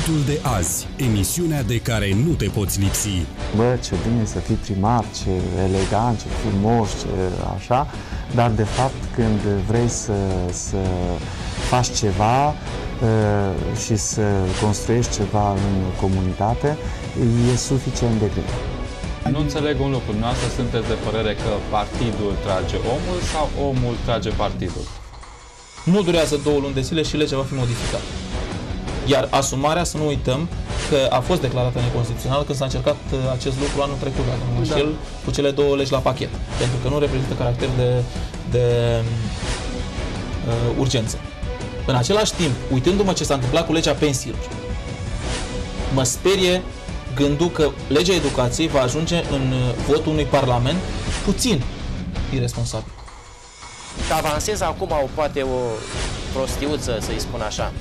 Sighetul de azi, emisiunea de care nu te poți lipsi. Bă, ce bine să fii primar, ce elegant, ce frumos, ce așa, dar de fapt când vrei să, să faci ceva uh, și să construiești ceva în comunitate, e suficient de greu. Nu înțeleg un lucru. Noastră sunteți de părere că partidul trage omul sau omul trage partidul? Nu durează două luni de zile și legea va fi modificată. Iar asumarea, să nu uităm, că a fost declarată neconstituțională când s-a încercat uh, acest lucru anul trecut, dacă nu mă înșel, da. cu cele două legi la pachet, pentru că nu reprezintă caracter de, de uh, urgență. În același timp, uitându-mă ce s-a întâmplat cu legea pensiilor, mă sperie gândul că legea educației va ajunge în uh, votul unui parlament puțin irresponsabil. Avansez acum o, poate o prostiuță, să-i spun așa.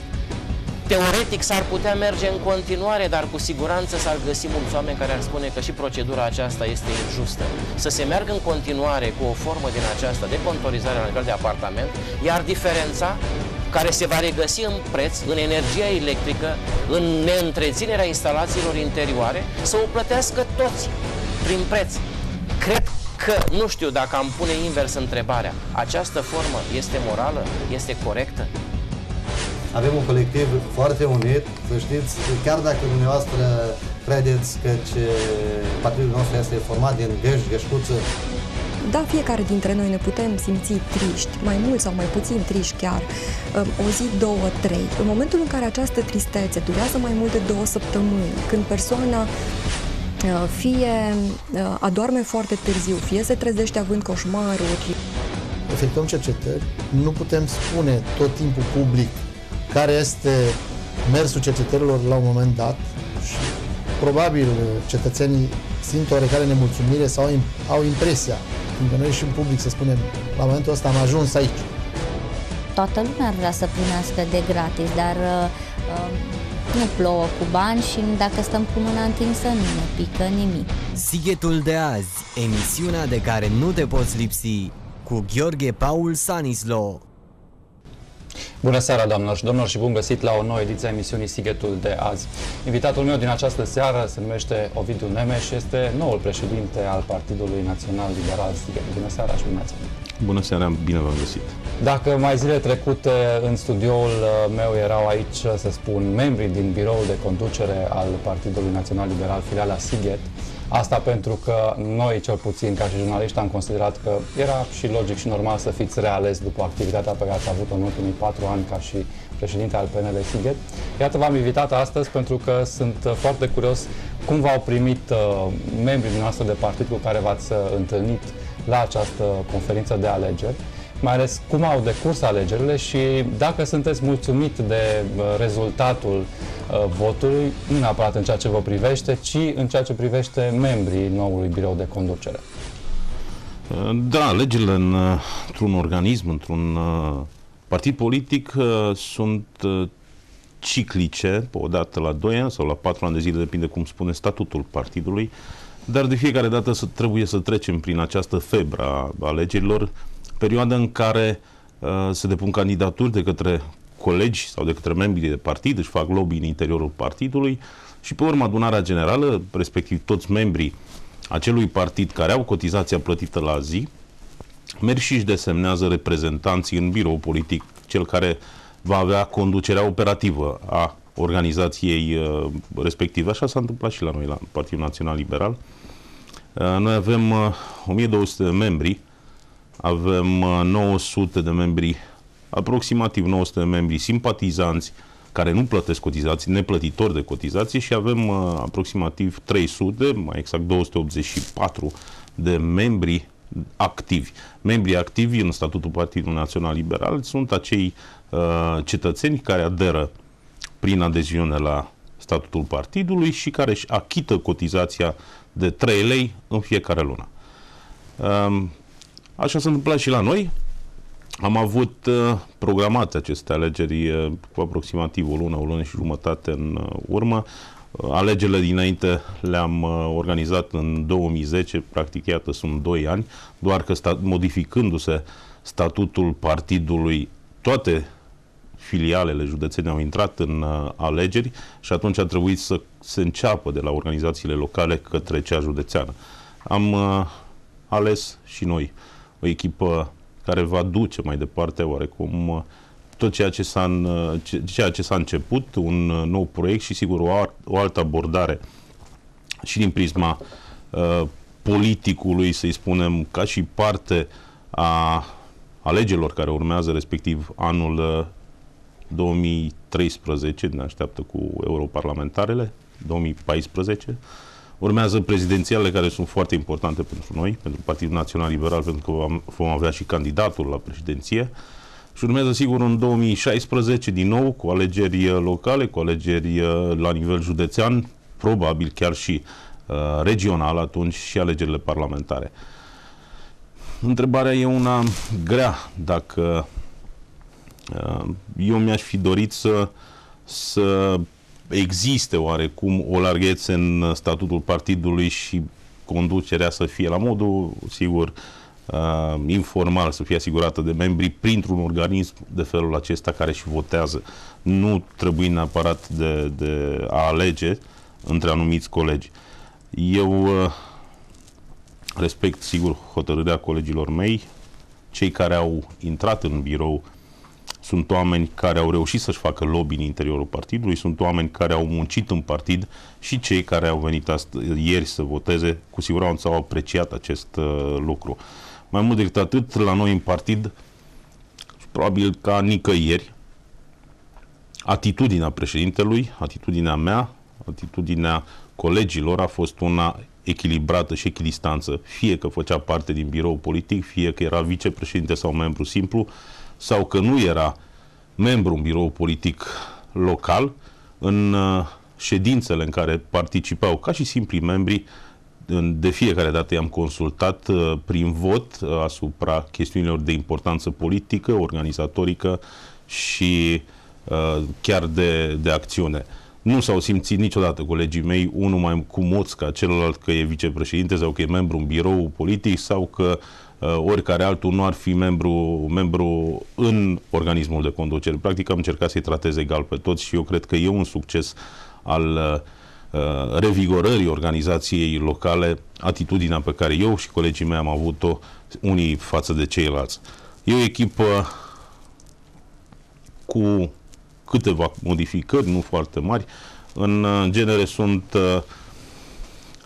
Teoretic s-ar putea merge în continuare, dar cu siguranță s-ar găsi mulți oameni care ar spune că și procedura aceasta este injustă. Să se meargă în continuare cu o formă din aceasta de contorizare la nivel de apartament, iar diferența care se va regăsi în preț, în energia electrică, în neîntreținerea instalațiilor interioare, să o plătească toți prin preț. Cred că, nu știu dacă am pune invers întrebarea, această formă este morală, este corectă? Avem un colectiv foarte unit, să știți, chiar dacă dumneavoastră credeți că ce partidul nostru este format din găști, gășcuță, da, fiecare dintre noi ne putem simți triști, mai mult sau mai puțin triști chiar, um, o zi, două, trei. În momentul în care această tristețe durează mai mult de două săptămâni, când persoana uh, fie uh, adorme foarte târziu, fie se trezește având coșmaruri. Efectuăm cercetări, nu putem spune tot timpul public care este mersul cercetărilor la un moment dat și probabil cetățenii simt oarecare nemulțumire sau au impresia pentru că noi și în public să spunem, la momentul ăsta am ajuns aici. Toată lumea ar vrea să primească de gratis, dar uh, nu plouă cu bani și dacă stăm cu mâna întinsă nu ne pică nimic. Sighetul de azi, emisiunea de care nu te poți lipsi, cu Gheorghe Paul Sanislo. Bună seara, doamnelor și domnilor, și bun găsit la o nouă ediție a emisiunii Sighetul de azi. Invitatul meu din această seară se numește Ovidiu Nemes și este noul președinte al Partidului Național Liberal Sighet. Bună seara și bine ați Bună seara, bine v-am găsit. Dacă mai zile trecute în studioul uh, meu erau aici, să spun, membrii din biroul de conducere al Partidului Național Liberal, filiala Sighet, Asta pentru că noi, cel puțin, ca și jurnaliști, am considerat că era și logic și normal să fiți reales după activitatea pe care ați avut-o în ultimii patru ani ca și președinte al PNL Sighet. Iată, v-am invitat astăzi pentru că sunt foarte curios cum v-au primit uh, membrii noastre de partid cu care v-ați uh, întâlnit la această conferință de alegeri mai ales cum au decurs alegerile și dacă sunteți mulțumit de uh, rezultatul uh, votului, nu neapărat în ceea ce vă privește, ci în ceea ce privește membrii noului birou de conducere. Uh, da, alegerile în, într-un organism, într-un partid politic sunt ciclice, o dată la 2 ani sau la 4 ani de zile, depinde cum spune statutul partidului, dar de fiecare dată să, trebuie să trecem prin această febră a alegerilor, perioada în care uh, se depun candidaturi de către colegi sau de către membrii de partid, își fac lobby în interiorul partidului și pe urmă adunarea generală, respectiv toți membrii acelui partid care au cotizația plătită la zi, merg și își desemnează reprezentanții în birou politic, cel care va avea conducerea operativă a organizației uh, respective. Așa s-a întâmplat și la noi, la Partidul Național Liberal. Uh, noi avem uh, 1200 de membri avem 900 uh, de membri, aproximativ 900 de membri simpatizanți care nu plătesc cotizații, neplătitori de cotizații și avem uh, aproximativ 300, mai exact 284 de membri activi. Membrii activi în statutul Partidului Național Liberal sunt acei uh, cetățeni care aderă prin adeziune la statutul partidului și care își achită cotizația de 3 lei în fiecare lună. Uh, Așa s-a întâmplat și la noi. Am avut uh, programate aceste alegeri uh, cu aproximativ o lună, o lună și jumătate în uh, urmă. Uh, alegerile dinainte le-am uh, organizat în 2010, practic iată sunt 2 ani, doar că sta- modificându-se statutul partidului, toate filialele județene au intrat în uh, alegeri și atunci a trebuit să se înceapă de la organizațiile locale către cea județeană. Am uh, ales și noi o echipă care va duce mai departe oarecum uh, tot ceea ce s-a, în, uh, ceea ce s-a început, un uh, nou proiect și sigur o, o altă abordare. Și din prisma uh, politicului, să-i spunem, ca și parte a alegerilor care urmează, respectiv anul 2013, ne așteaptă cu europarlamentarele, 2014, urmează prezidențiale care sunt foarte importante pentru noi, pentru Partidul Național Liberal, pentru că vom avea și candidatul la președinție. Și urmează, sigur, în 2016, din nou, cu alegeri locale, cu alegeri la nivel județean, probabil chiar și uh, regional atunci și alegerile parlamentare. Întrebarea e una grea, dacă uh, eu mi-aș fi dorit să, să existe oarecum o larghețe în statutul partidului și conducerea să fie la modul, sigur, uh, informal, să fie asigurată de membrii printr-un organism de felul acesta care și votează. Nu trebuie neapărat de, de a alege între anumiți colegi. Eu uh, respect, sigur, hotărârea colegilor mei, cei care au intrat în birou sunt oameni care au reușit să-și facă lobby în interiorul partidului, sunt oameni care au muncit în partid și cei care au venit ieri să voteze, cu siguranță au apreciat acest uh, lucru. Mai mult decât atât, la noi în partid, probabil ca nicăieri, atitudinea președintelui, atitudinea mea, atitudinea colegilor a fost una echilibrată și echidistanță, fie că făcea parte din birou politic, fie că era vicepreședinte sau membru simplu, sau că nu era membru în birou politic local, în uh, ședințele în care participau ca și simpli membri, de fiecare dată i-am consultat uh, prin vot uh, asupra chestiunilor de importanță politică, organizatorică și chiar de, de acțiune. Nu s-au simțit niciodată colegii mei, unul mai cu moț ca celălalt că e vicepreședinte sau că e membru în birou politic sau că uh, oricare altul nu ar fi membru, membru în organismul de conducere. Practic am încercat să-i tratez egal pe toți și eu cred că e un succes al uh, revigorării organizației locale, atitudinea pe care eu și colegii mei am avut-o unii față de ceilalți. E o echipă cu câteva modificări, nu foarte mari. În genere sunt uh,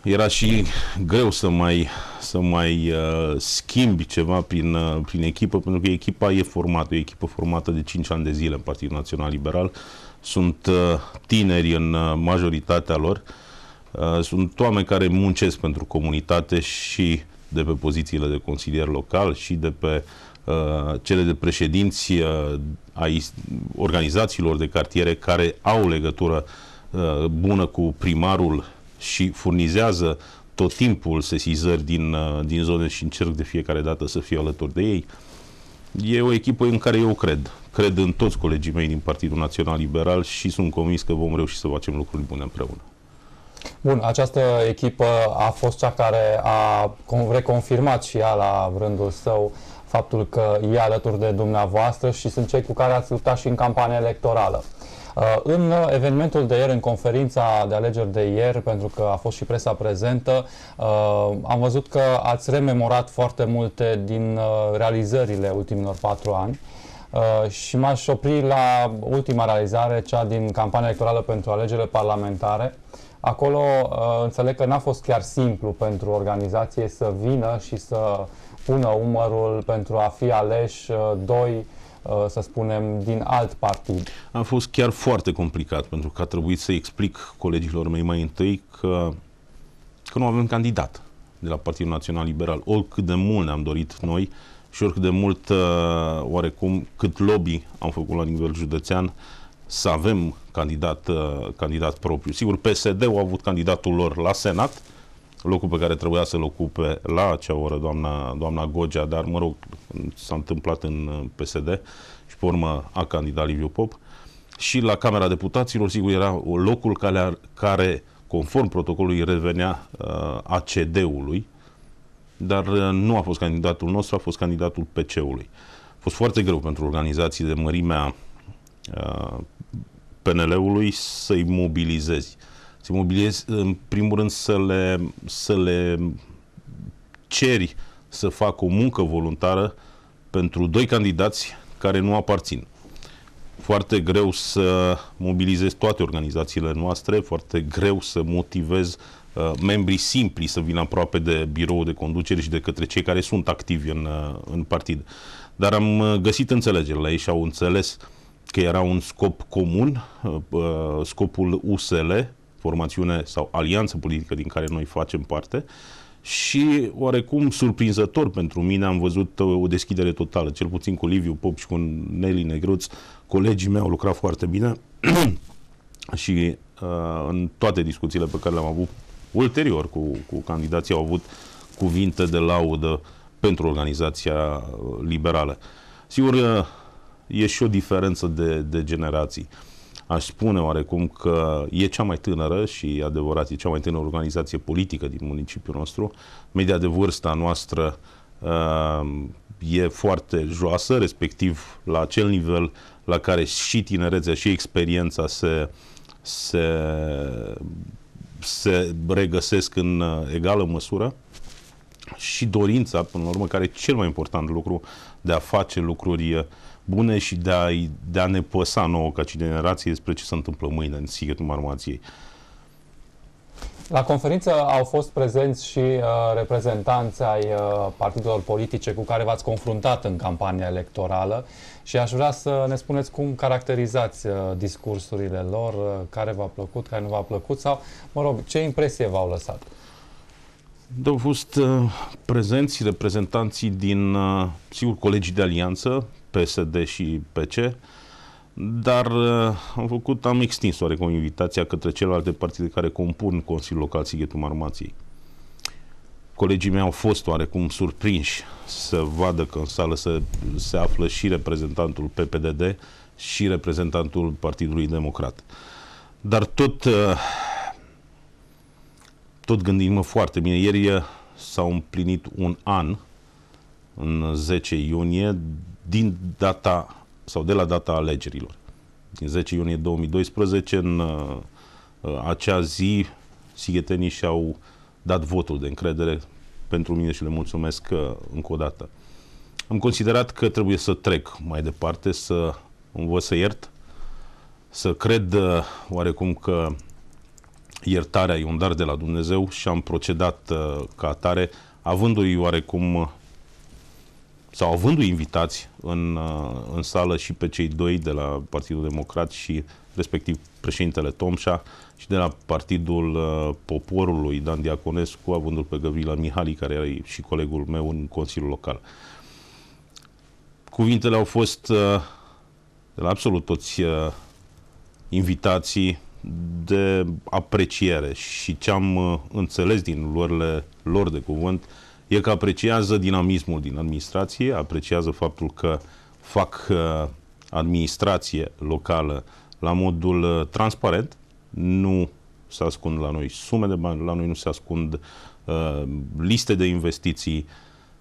era și greu să mai, să mai uh, schimbi ceva prin, uh, prin echipă, pentru că echipa e formată, e o echipă formată de 5 ani de zile în Partidul Național Liberal. Sunt uh, tineri în uh, majoritatea lor. Uh, sunt oameni care muncesc pentru comunitate și de pe pozițiile de consilier local și de pe uh, cele de președinți uh, ai organizațiilor de cartiere care au legătură uh, bună cu primarul și furnizează tot timpul sesizări din, uh, din zone și încerc de fiecare dată să fie alături de ei. E o echipă în care eu cred. Cred în toți colegii mei din Partidul Național Liberal și sunt convins că vom reuși să facem lucruri bune împreună. Bun, această echipă a fost cea care a reconfirmat și ea la rândul său faptul că e alături de dumneavoastră și sunt cei cu care ați luptat și în campania electorală. Uh, în evenimentul de ieri, în conferința de alegeri de ieri, pentru că a fost și presa prezentă, uh, am văzut că ați rememorat foarte multe din uh, realizările ultimilor patru ani. Uh, și m-aș opri la ultima realizare, cea din campania electorală pentru alegerile parlamentare. Acolo uh, înțeleg că n-a fost chiar simplu pentru organizație să vină și să pună umărul pentru a fi aleși uh, doi uh, să spunem, din alt partid. A fost chiar foarte complicat, pentru că a trebuit să explic colegilor mei mai întâi că, că nu avem candidat de la Partidul Național Liberal. Oricât de mult ne-am dorit noi și oricât de mult, uh, oarecum, cât lobby am făcut la nivel județean, să avem candidat, candidat propriu. Sigur, PSD-ul a avut candidatul lor la Senat, locul pe care trebuia să-l ocupe la acea oră doamna, doamna Gogea, dar mă rog, s-a întâmplat în PSD și pe urmă a candidat Liviu Pop. Și la Camera Deputaților, sigur, era locul care, care conform protocolului, revenea uh, ACD-ului, dar uh, nu a fost candidatul nostru, a fost candidatul PC-ului. A fost foarte greu pentru organizații de mărimea uh, PNL-ului să-i mobilizezi. Să-i mobilizezi, în primul rând, să le, să le ceri să facă o muncă voluntară pentru doi candidați care nu aparțin. Foarte greu să mobilizezi toate organizațiile noastre, foarte greu să motivez uh, membrii simpli să vină aproape de birou de conducere și de către cei care sunt activi în, uh, în partid. Dar am uh, găsit înțelegere la ei și au înțeles că era un scop comun, uh, uh scopul USL, formațiune sau alianță politică din care noi facem parte, și oarecum surprinzător pentru mine am văzut uh, o deschidere totală, cel puțin cu Liviu Pop și cu Nelly Negruț, colegii mei au lucrat foarte bine și uh, în toate discuțiile pe care le-am avut ulterior cu, cu candidații au avut cuvinte de laudă pentru organizația uh, liberală. Sigur, uh, e și o diferență de, de generații. Uh, aș spune oarecum că e cea mai tânără și adevărat, e cea mai tânără organizație politică din municipiul nostru. Media de vârstă a noastră uh, e foarte joasă, respectiv la acel nivel la care și tinerețea și experiența se, se, se regăsesc în uh, egală măsură și dorința, până la urmă, care e cel mai important lucru de a face lucruri bune și de a, de a ne păsa nouă ca și generație despre ce se întâmplă mâine în Sighetul Marmației. La conferință au fost prezenți și uh, reprezentanți ai uh, partidelor politice cu care v-ați confruntat în campania electorală și aș vrea să ne spuneți cum caracterizați uh, discursurile lor, uh, care v-a plăcut, care nu v-a plăcut sau, mă rog, ce impresie v-au lăsat? Da, au fost uh, prezenți reprezentanții din, uh, sigur, colegii de alianță, PSD și PC, dar uh, am făcut, am extins oarecum invitația către celelalte partide care compun Consiliul Local Sighetul Marmației. Colegii mei au fost oarecum surprinși să vadă că în sală se, se află și reprezentantul PPDD și reprezentantul Partidului Democrat. Dar tot, uh, tot gândim foarte bine. Ieri uh, s-a împlinit un an, în 10 iunie, din data sau de la data alegerilor. Din 10 iunie 2012, în uh, acea zi, sighetenii și-au dat votul de încredere pentru mine și le mulțumesc uh, încă o dată. Am considerat că trebuie să trec mai departe, să învăț să iert, să cred uh, oarecum că iertarea e un dar de la Dumnezeu și am procedat uh, ca atare, avându-i oarecum sau avându-i invitați în, uh, în sală și pe cei doi de la Partidul Democrat și respectiv președintele Tomșa și de la Partidul uh, Poporului Dan Diaconescu, avându-l pe Găvrila Mihali, care era și colegul meu în Consiliul Local. Cuvintele au fost uh, de la absolut toți invitații de apreciere și ce am înțeles din luările lor de cuvânt e că apreciază dinamismul din administrație, apreciază faptul că fac uh, administrație locală la modul uh, transparent, nu se ascund la noi sume de bani, la noi nu se ascund uh, liste de investiții.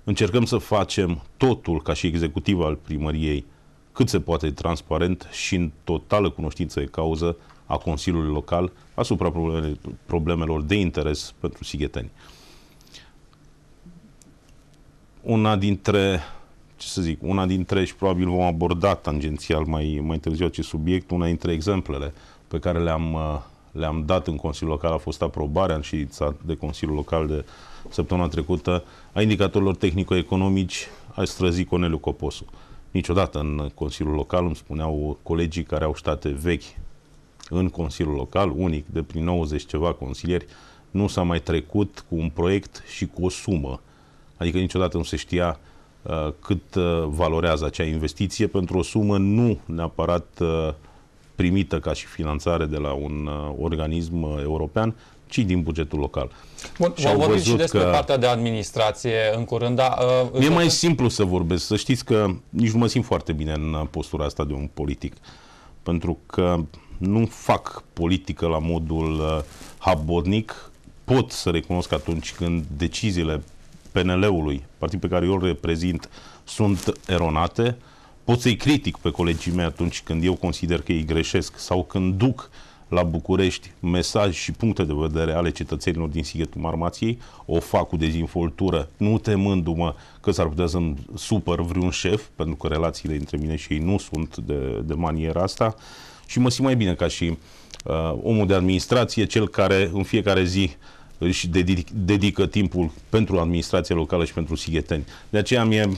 Încercăm să facem totul ca și executiv al primăriei cât se poate transparent și în totală cunoștință de cauză a Consiliului Local asupra problemelor de interes pentru sigheteni una dintre ce să zic, una dintre, și probabil vom aborda tangențial mai, mai târziu acest subiect, una dintre exemplele pe care le-am, uh, le-am dat în Consiliul Local a fost aprobarea în ședința de Consiliul Local de săptămâna trecută a indicatorilor tehnico-economici a străzii Coneliu Coposu. Niciodată în Consiliul Local îmi spuneau colegii care au state vechi în Consiliul Local, unic de prin 90 ceva consilieri, nu s-a mai trecut cu un proiect și cu o sumă Adică niciodată nu se știa uh, cât uh, valorează acea investiție pentru o sumă nu neapărat uh, primită ca și finanțare de la un uh, organism uh, european, ci din bugetul local. Bun, și vom vorbi și despre că... partea de administrație în curând, dar... Uh, e mai simplu să vorbesc. Să știți că nici nu mă simt foarte bine în postura asta de un politic. Pentru că nu fac politică la modul uh, habodnic. Pot să recunosc atunci când deciziile PNL-ului, partid pe care eu îl reprezint, sunt eronate, pot să-i critic pe colegii mei atunci când eu consider că ei greșesc sau când duc la București mesaj și puncte de vedere ale cetățenilor din Sighetul Marmației, o fac cu dezinvoltură, nu temându-mă că s-ar putea să-mi supăr vreun șef, pentru că relațiile între mine și ei nu sunt de, de maniera asta. Și mă simt mai bine ca și uh, omul de administrație, cel care în fiecare zi își dedic, dedică timpul pentru administrația locală și pentru sigheteni. De aceea mi-e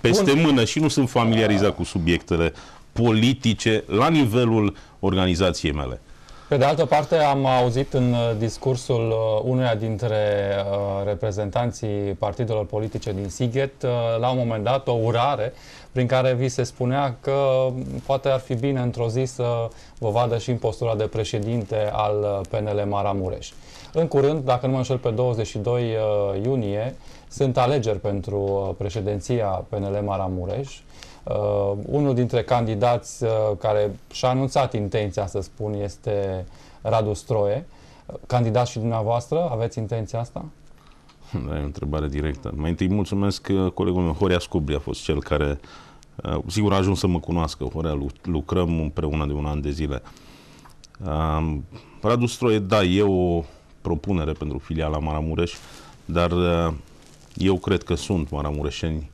peste Bun. mână și nu sunt familiarizat cu subiectele politice la nivelul organizației mele. Pe de altă parte, am auzit în uh, discursul uh, unuia dintre uh, reprezentanții partidelor politice din Sighet, la un moment dat, o urare prin care vi se spunea că poate ar fi bine într-o zi să vă vadă și în postura de președinte al PNL Maramureș. În curând, dacă nu mă înșel, pe 22 iunie, sunt alegeri pentru președinția PNL Maramureș. Uh, unul dintre candidați uh, care și-a anunțat intenția, să spun, este Radu Stroie. Candidat și dumneavoastră, aveți intenția asta? Da, e o întrebare directă. Mai întâi mulțumesc uh, colegul meu, Horia Scubri, a fost cel care, uh, sigur, a ajuns să mă cunoască. Horia, lucrăm împreună de un an de zile. Uh, Radu Stroie, da, e o propunere pentru filiala Maramureș, dar uh, eu cred că sunt maramureșeni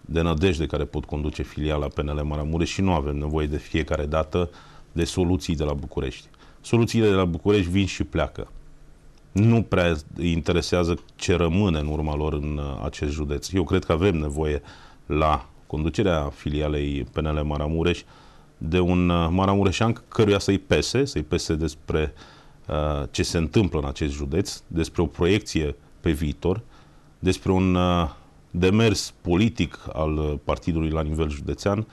de nădejde care pot conduce filiala PNL Maramureș și nu avem nevoie de fiecare dată de soluții de la București. Soluțiile de la București vin și pleacă. Nu prea îi interesează ce rămâne în urma lor în uh, acest județ. Eu cred că avem nevoie la conducerea filialei PNL Maramureș de un uh, maramureșan căruia să-i pese, să-i pese despre uh, ce se întâmplă în acest județ, despre o proiecție pe viitor, despre un uh, demers politic al uh, partidului la nivel județean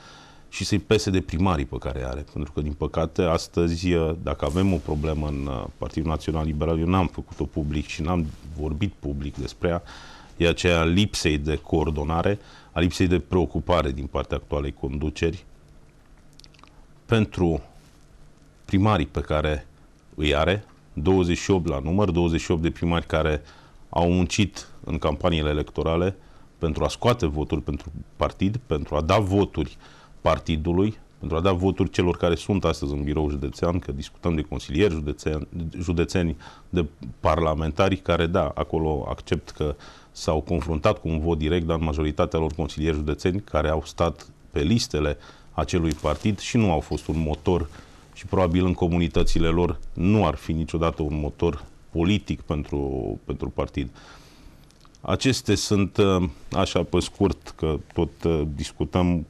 și să-i pese de primarii pe care are. Pentru că, din păcate, astăzi, uh, dacă avem o problemă în uh, Partidul Național Liberal, eu n-am făcut-o public și n-am vorbit public despre ea, e aceea lipsei de coordonare, a lipsei de preocupare din partea actualei conduceri pentru primarii pe care îi are, 28 la număr, 28 de primari care au muncit în campaniile electorale, pentru a scoate voturi pentru partid, pentru a da voturi partidului, pentru a da voturi celor care sunt astăzi în birou județean, că discutăm de consilieri județeni, județeni de parlamentari care, da, acolo accept că s-au confruntat cu un vot direct, dar majoritatea lor consilieri județeni care au stat pe listele acelui partid și nu au fost un motor și probabil în comunitățile lor nu ar fi niciodată un motor politic pentru, pentru partid. Aceste sunt, uh, așa pe scurt, că tot uh, discutăm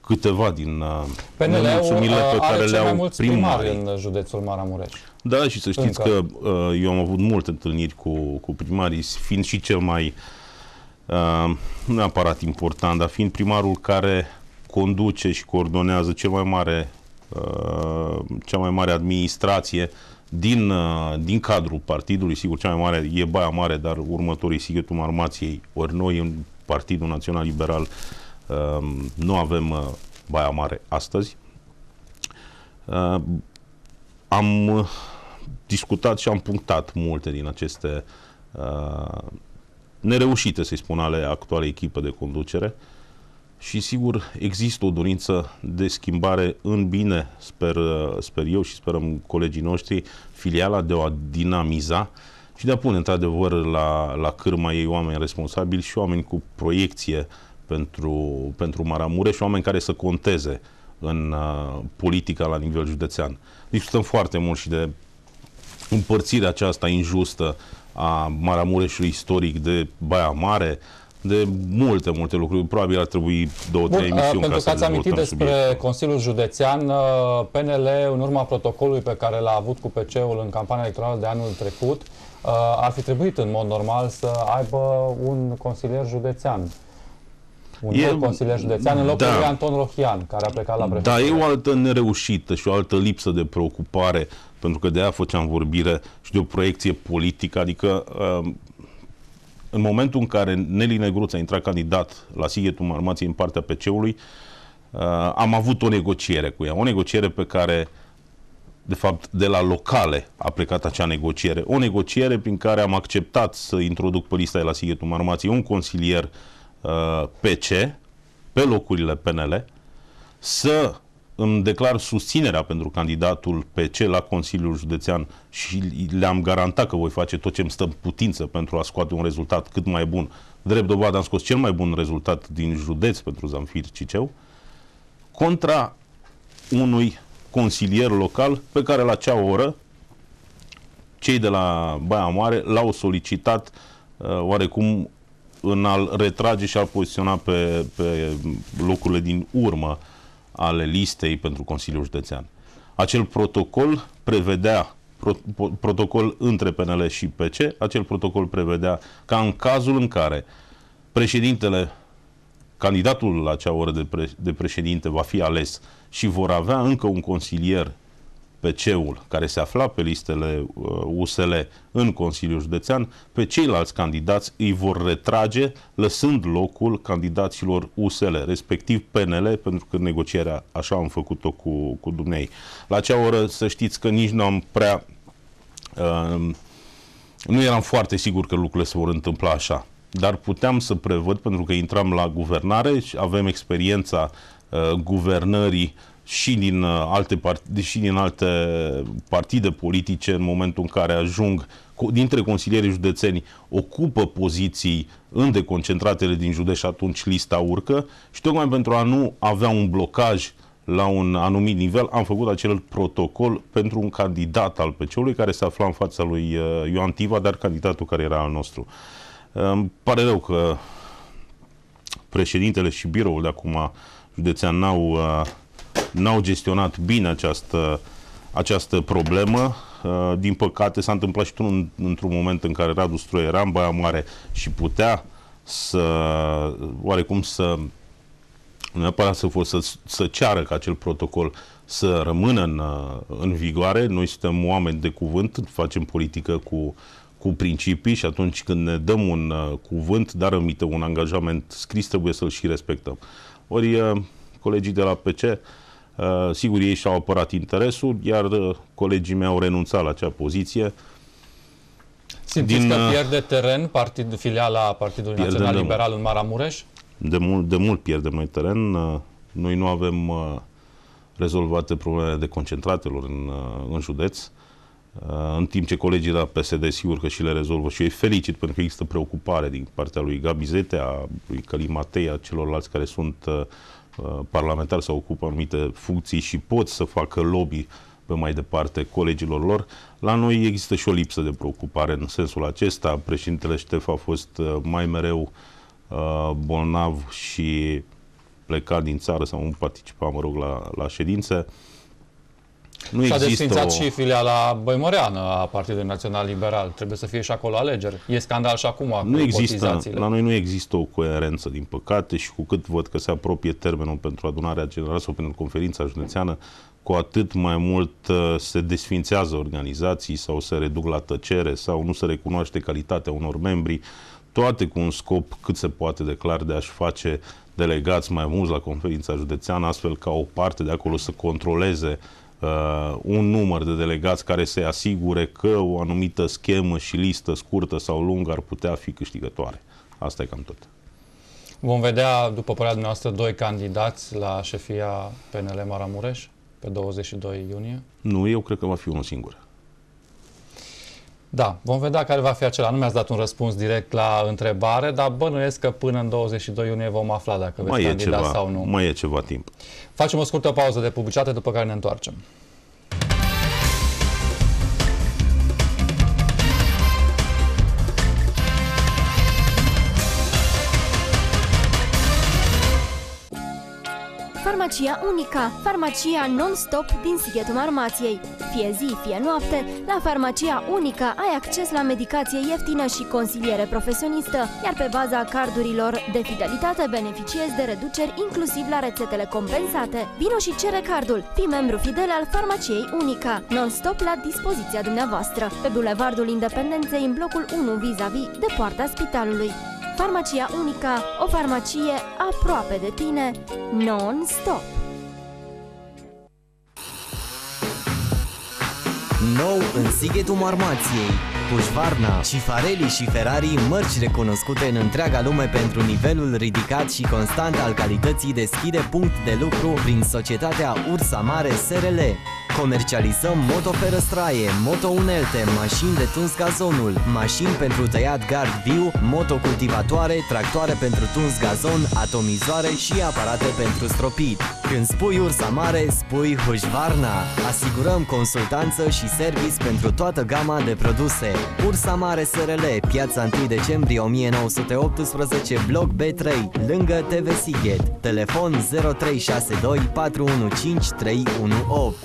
câteva din uh, mulțumirile pe care le-au primari în județul Maramureș. Da, și să știți Încă. că eu am avut multe întâlniri cu, cu primarii, fiind și cel mai, uh, nu neapărat important, dar fiind primarul care conduce și coordonează cel mai mare, uh, cea mai mare administrație din, uh, din cadrul partidului, sigur, cea mai mare e Baia Mare, dar următorii Sighetul Armației, ori noi în Partidul Național Liberal um, nu avem uh, Baia Mare astăzi. Uh, am discutat și am punctat multe din aceste nereușite, să-i spun, ale actualei echipe de conducere și sigur există o dorință de schimbare în bine, sper, sper eu și sperăm colegii noștri, filiala de a dinamiza și de a pune într-adevăr la, la cârma ei oameni responsabili și oameni cu proiecție pentru, pentru Maramureș și oameni care să conteze în uh, politica la nivel județean. Discutăm foarte mult și de împărțirea aceasta injustă a Maramureșului istoric de Baia Mare, de multe, multe lucruri. Probabil ar trebui două, trei emisiuni Pentru că ați amintit despre subiectul. Consiliul Județean, uh, PNL, în urma protocolului pe care l-a avut cu PC-ul în campania electorală de anul trecut, uh, ar fi trebuit în mod normal să aibă un consilier județean. Un e, consilier județean în locul da. lui Anton Rohian, care a plecat la prefectură. Da, e o altă nereușită și o altă lipsă de preocupare, pentru că de aia făceam vorbire și de o proiecție politică, adică uh, în momentul în care Nelly Negruț a intrat candidat la Sighetul Armației în partea PC-ului, uh, am avut o negociere cu ea. O negociere pe care, de fapt, de la locale a plecat acea negociere. O negociere prin care am acceptat să introduc pe lista de la Sighetul Armației un consilier uh, PC, pe locurile PNL, să îmi declar susținerea pentru candidatul PC la Consiliul Județean și le-am garantat că voi face tot ce îmi stă în putință pentru a scoate un rezultat cât mai bun. Drept dovadă am scos cel mai bun rezultat din județ pentru Zamfir Ciceu, contra unui consilier local pe care la acea oră cei de la Baia Mare l-au solicitat uh, oarecum în al retrage și al poziționa pe, pe locurile din urmă ale listei pentru Consiliul Județean. Acel protocol prevedea pro, protocol între PNL și PC, acel protocol prevedea ca în cazul în care președintele, candidatul la acea oră de, pre, de președinte va fi ales și vor avea încă un consilier PC-ul care se afla pe listele uh, USL în Consiliul Județean, pe ceilalți candidați îi vor retrage, lăsând locul candidaților USL, respectiv PNL, pentru că negocierea așa am făcut-o cu, cu dumnei. La acea oră să știți că nici nu am prea... Uh, nu eram foarte sigur că lucrurile se vor întâmpla așa, dar puteam să prevăd, pentru că intram la guvernare și avem experiența uh, guvernării și din uh, alte partide, și din alte partide politice în momentul în care ajung dintre consilierii județeni ocupă poziții în deconcentratele din județ și atunci lista urcă și tocmai pentru a nu avea un blocaj la un anumit nivel, am făcut acel protocol pentru un candidat al PC-ului care se afla în fața lui uh, Ioan Tiva, dar candidatul care era al nostru. Îmi pare rău că președintele și biroul de acum județean n-au uh, n-au gestionat bine această, această problemă. Uh, din păcate s-a întâmplat și un, într-un moment în care Radu Stroi era în Baia Mare și putea să, oarecum să, nu neapărat să, fost, să, să ceară ca acel protocol să rămână în, uh, în vigoare. Noi suntem oameni de cuvânt, facem politică cu, cu principii și atunci când ne dăm un uh, cuvânt, dar emite un angajament scris, trebuie să-l și respectăm. Ori uh, colegii de la PC Uh, sigur, ei și-au apărat interesul, iar uh, colegii mei au renunțat la acea poziție. Simțiți din, că uh, pierde teren partid, filiala Partidului Național Liberal în Maramureș? De mult, de mult pierdem noi teren. Noi nu avem rezolvate problemele de concentratelor în, în județ. În timp ce colegii la PSD sigur că și le rezolvă și eu îi felicit pentru că există preocupare din partea lui Gabi Zete, a lui Călimatei, a celorlalți care sunt Uh, parlamentari sau ocupă anumite funcții și pot să facă lobby pe mai departe colegilor lor. La noi există și o lipsă de preocupare în sensul acesta. Președintele Ștef a fost uh, mai mereu uh, bolnav și plecat din țară sau nu participa, mă rog, la, la ședințe. Nu S-a desfințat o... și filiala Băimăreană a Partidului Național Liberal. Trebuie să fie și acolo alegeri. E scandal și acum nu există, La noi nu există o coerență, din păcate, și cu cât văd că se apropie termenul pentru adunarea generală sau pentru conferința județeană, cu atât mai mult uh, se desfințează organizații sau se reduc la tăcere sau nu se recunoaște calitatea unor membri, toate cu un scop cât se poate de clar de a-și face delegați mai mulți la conferința județeană, astfel ca o parte de acolo să controleze uh, un număr de delegați care să asigure că o anumită schemă și listă scurtă sau lungă ar putea fi câștigătoare. Asta e cam tot. Vom vedea, după părerea dumneavoastră, doi candidați la șefia PNL Maramureș pe 22 iunie? Nu, eu cred că va fi unul singur. Da, vom vedea care va fi acela. Nu mi-ați dat un răspuns direct la întrebare, dar bănuiesc că până în 22 iunie vom afla dacă veți mai candida ceva, sau nu. Mai e ceva timp. Facem o scurtă pauză de publicitate, după care ne întoarcem. Farmacia Unica, farmacia non-stop din Sighetul Marmației. Fie zi, fie noapte, la Farmacia Unica ai acces la medicație ieftină și consiliere profesionistă, iar pe baza cardurilor de fidelitate beneficiezi de reduceri inclusiv la rețetele compensate. Vino și cere cardul. Fii membru fidel al Farmaciei Unica, non-stop la dispoziția dumneavoastră, pe Bulevardul Independenței în blocul 1 vis-a-vis -vis de poarta spitalului. Farmacia Unica, o farmacie aproape de tine, non-stop. Nou în Sighetul Marmației Husqvarna și Farelli și Ferrari, mărci recunoscute în întreaga lume pentru nivelul ridicat și constant al calității deschide punct de lucru prin societatea Ursa Mare SRL. Comercializăm motoferăstraie, motounelte, mașini de tuns gazonul, mașini pentru tăiat gard viu, motocultivatoare, tractoare pentru tuns gazon, atomizoare și aparate pentru stropit. Când spui Ursa Mare, spui Husqvarna. Asigurăm consultanță și service pentru toată gama de produse. Ursa Mare SRL, piața 1 decembrie 1918, bloc B3, lângă TV Sighet. Telefon 0362 415 318.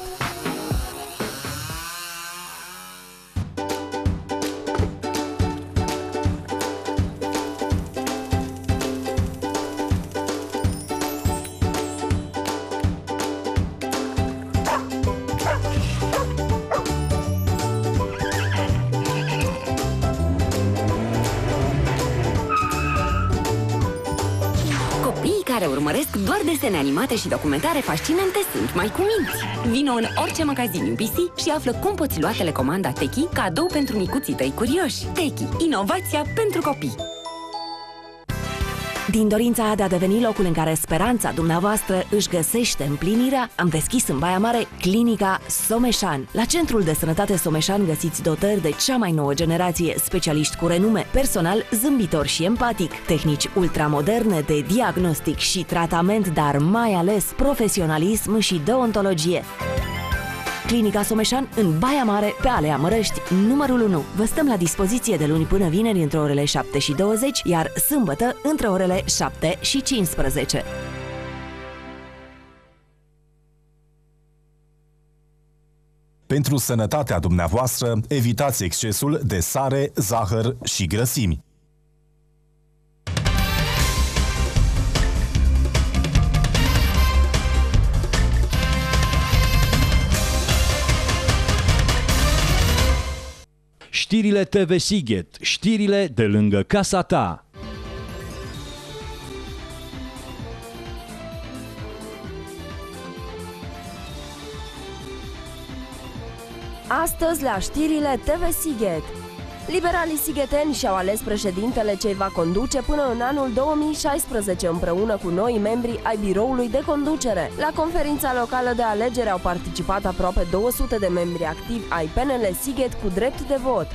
Doar desene animate și documentare fascinante sunt mai cuminți. Vino în orice magazin UPC și află cum poți lua telecomanda Techi cadou pentru micuții tăi curioși. Techi, inovația pentru copii. Din dorința de a deveni locul în care speranța dumneavoastră își găsește împlinirea, am deschis în Baia Mare Clinica Someșan. La Centrul de Sănătate Someșan găsiți dotări de cea mai nouă generație, specialiști cu renume, personal zâmbitor și empatic, tehnici ultramoderne de diagnostic și tratament, dar mai ales profesionalism și deontologie. Clinica Someșan în Baia Mare, pe Alea Mărăști, numărul 1. Vă stăm la dispoziție de luni până vineri între orele 7 și 20, iar sâmbătă între orele 7 și 15. Pentru sănătatea dumneavoastră, evitați excesul de sare, zahăr și grăsimi. Știrile TV Sighet, știrile de lângă casa ta. Astăzi la știrile TV Sighet. Liberalii sigheteni și-au ales președintele ce va conduce până în anul 2016 împreună cu noi membri ai biroului de conducere. La conferința locală de alegere au participat aproape 200 de membri activi ai PNL Sighet cu drept de vot.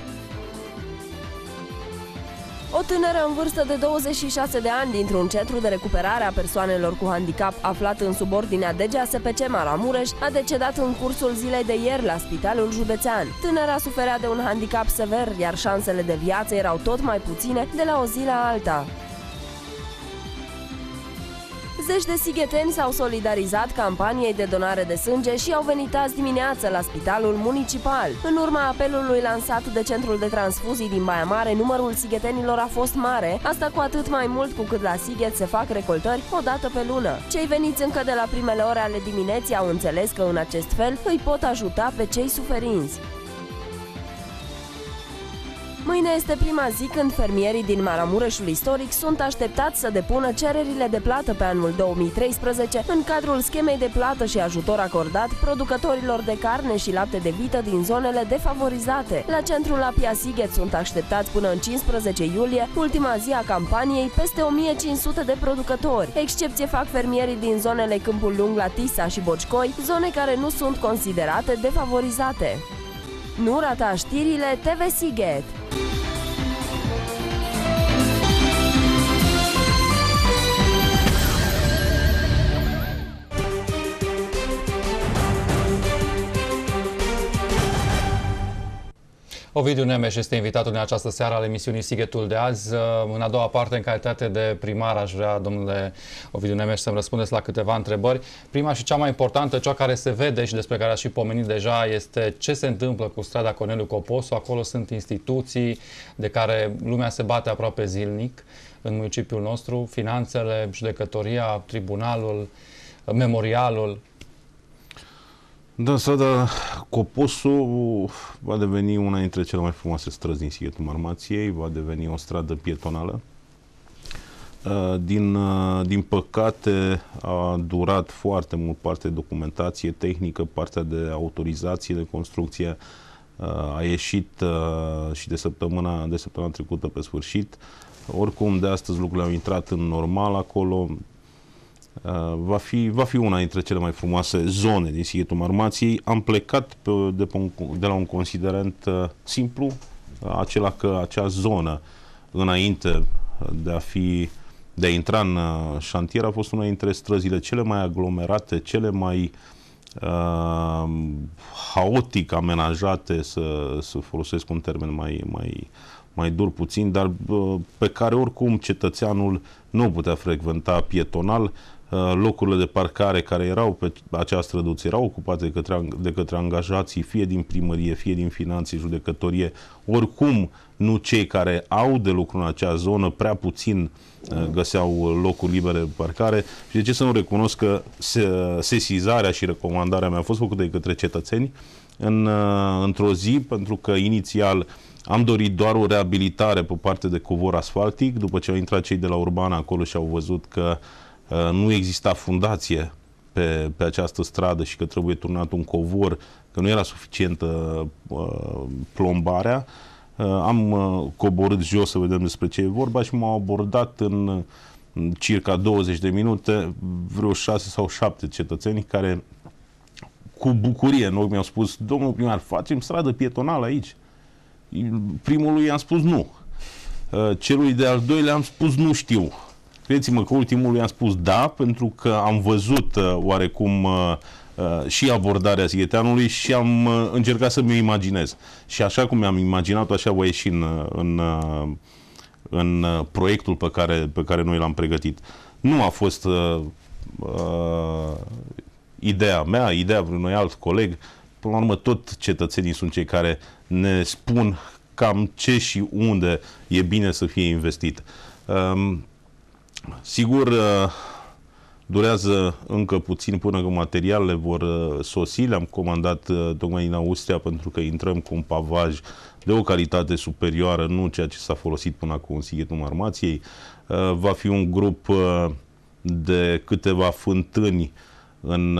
O tânără în vârstă de 26 de ani dintr-un centru de recuperare a persoanelor cu handicap aflat în subordinea DGASPC Maramureș a decedat în cursul zilei de ieri la spitalul județean. Tânăra suferea de un handicap sever, iar șansele de viață erau tot mai puține de la o zi la alta. Zeci de sigheteni s-au solidarizat campaniei de donare de sânge și au venit azi dimineață la spitalul municipal. În urma apelului lansat de Centrul de Transfuzii din Baia Mare, numărul sighetenilor a fost mare, asta cu atât mai mult cu cât la Sighet se fac recoltări o dată pe lună. Cei veniți încă de la primele ore ale dimineții au înțeles că în acest fel îi pot ajuta pe cei suferinți. Mâine este prima zi când fermierii din Maramureșul istoric sunt așteptați să depună cererile de plată pe anul 2013 în cadrul schemei de plată și ajutor acordat producătorilor de carne și lapte de vită din zonele defavorizate. La centrul Apia Sighet sunt așteptați până în 15 iulie, ultima zi a campaniei, peste 1500 de producători. Excepție fac fermierii din zonele Câmpul Lung la Tisa și Bocicoi, zone care nu sunt considerate defavorizate. Nu rata știrile TV Sighet! Ovidiu Nemeș este invitatul în această seară al emisiunii Sighetul de azi. În a doua parte, în calitate de primar, aș vrea, domnule Ovidiu Nemeș, să-mi răspundeți la câteva întrebări. Prima și cea mai importantă, cea care se vede și despre care ați și pomenit deja, este ce se întâmplă cu strada Corneliu Coposu. Acolo sunt instituții de care lumea se bate aproape zilnic în municipiul nostru, finanțele, judecătoria, tribunalul, memorialul. Da, strada Coposu va deveni una dintre cele mai frumoase străzi din Sighetul Marmației, va deveni o stradă pietonală. Din, din păcate a durat foarte mult partea de documentație tehnică, partea de autorizație de construcție a ieșit și de săptămâna, de săptămâna trecută pe sfârșit. Oricum, de astăzi lucrurile au intrat în normal acolo. Va fi, va fi una dintre cele mai frumoase zone din Sighetul Marmației. Am plecat pe, de, pe un, de la un considerent simplu, acela că acea zonă înainte de a fi de a intra în șantier a fost una dintre străzile cele mai aglomerate, cele mai uh, haotic amenajate, să, să folosesc un termen mai, mai, mai dur puțin, dar uh, pe care oricum cetățeanul nu putea frecventa pietonal. Uh, locurile de parcare care erau pe acea străduță erau ocupate de către, de către angajații, fie din primărie, fie din finanțe, judecătorie, oricum nu cei care au de lucru în acea zonă, prea puțin uh, găseau locuri libere de parcare. Și de ce să nu recunosc că sesizarea și recomandarea mea a fost făcută de către cetățeni în, uh, într-o zi, pentru că inițial am dorit doar o reabilitare pe parte de covor asfaltic, după ce au intrat cei de la Urbana acolo și au văzut că uh, nu exista fundație pe, pe această stradă și că trebuie turnat un covor, că nu era suficientă uh, plombarea, uh, am uh, coborât jos să vedem despre ce e vorba și m-au abordat în, în circa 20 de minute vreo 6 sau 7 cetățeni care cu bucurie în ochi mi-au spus, domnul primar, facem stradă pietonală aici. Primului i-am spus nu. Uh, celui de al doilea am spus nu știu. Credeți-mă că ultimului am spus da, pentru că am văzut uh, oarecum uh, și abordarea sigheteanului și am încercat să mi-o imaginez. Și așa cum mi-am imaginat așa voi ieși în, în, în proiectul pe care, pe care noi l-am pregătit. Nu a fost uh, uh, ideea mea, ideea vreunui alt coleg. Până la urmă, tot cetățenii sunt cei care ne spun cam ce și unde e bine să fie investit. Um, sigur, uh, durează încă puțin până când materialele vor uh, sosi. Le-am comandat uh, tocmai din Austria pentru că intrăm cu un pavaj de o calitate superioară, nu ceea ce s-a folosit până acum în Sighetul Marmației. Va fi un grup de câteva fântâni în,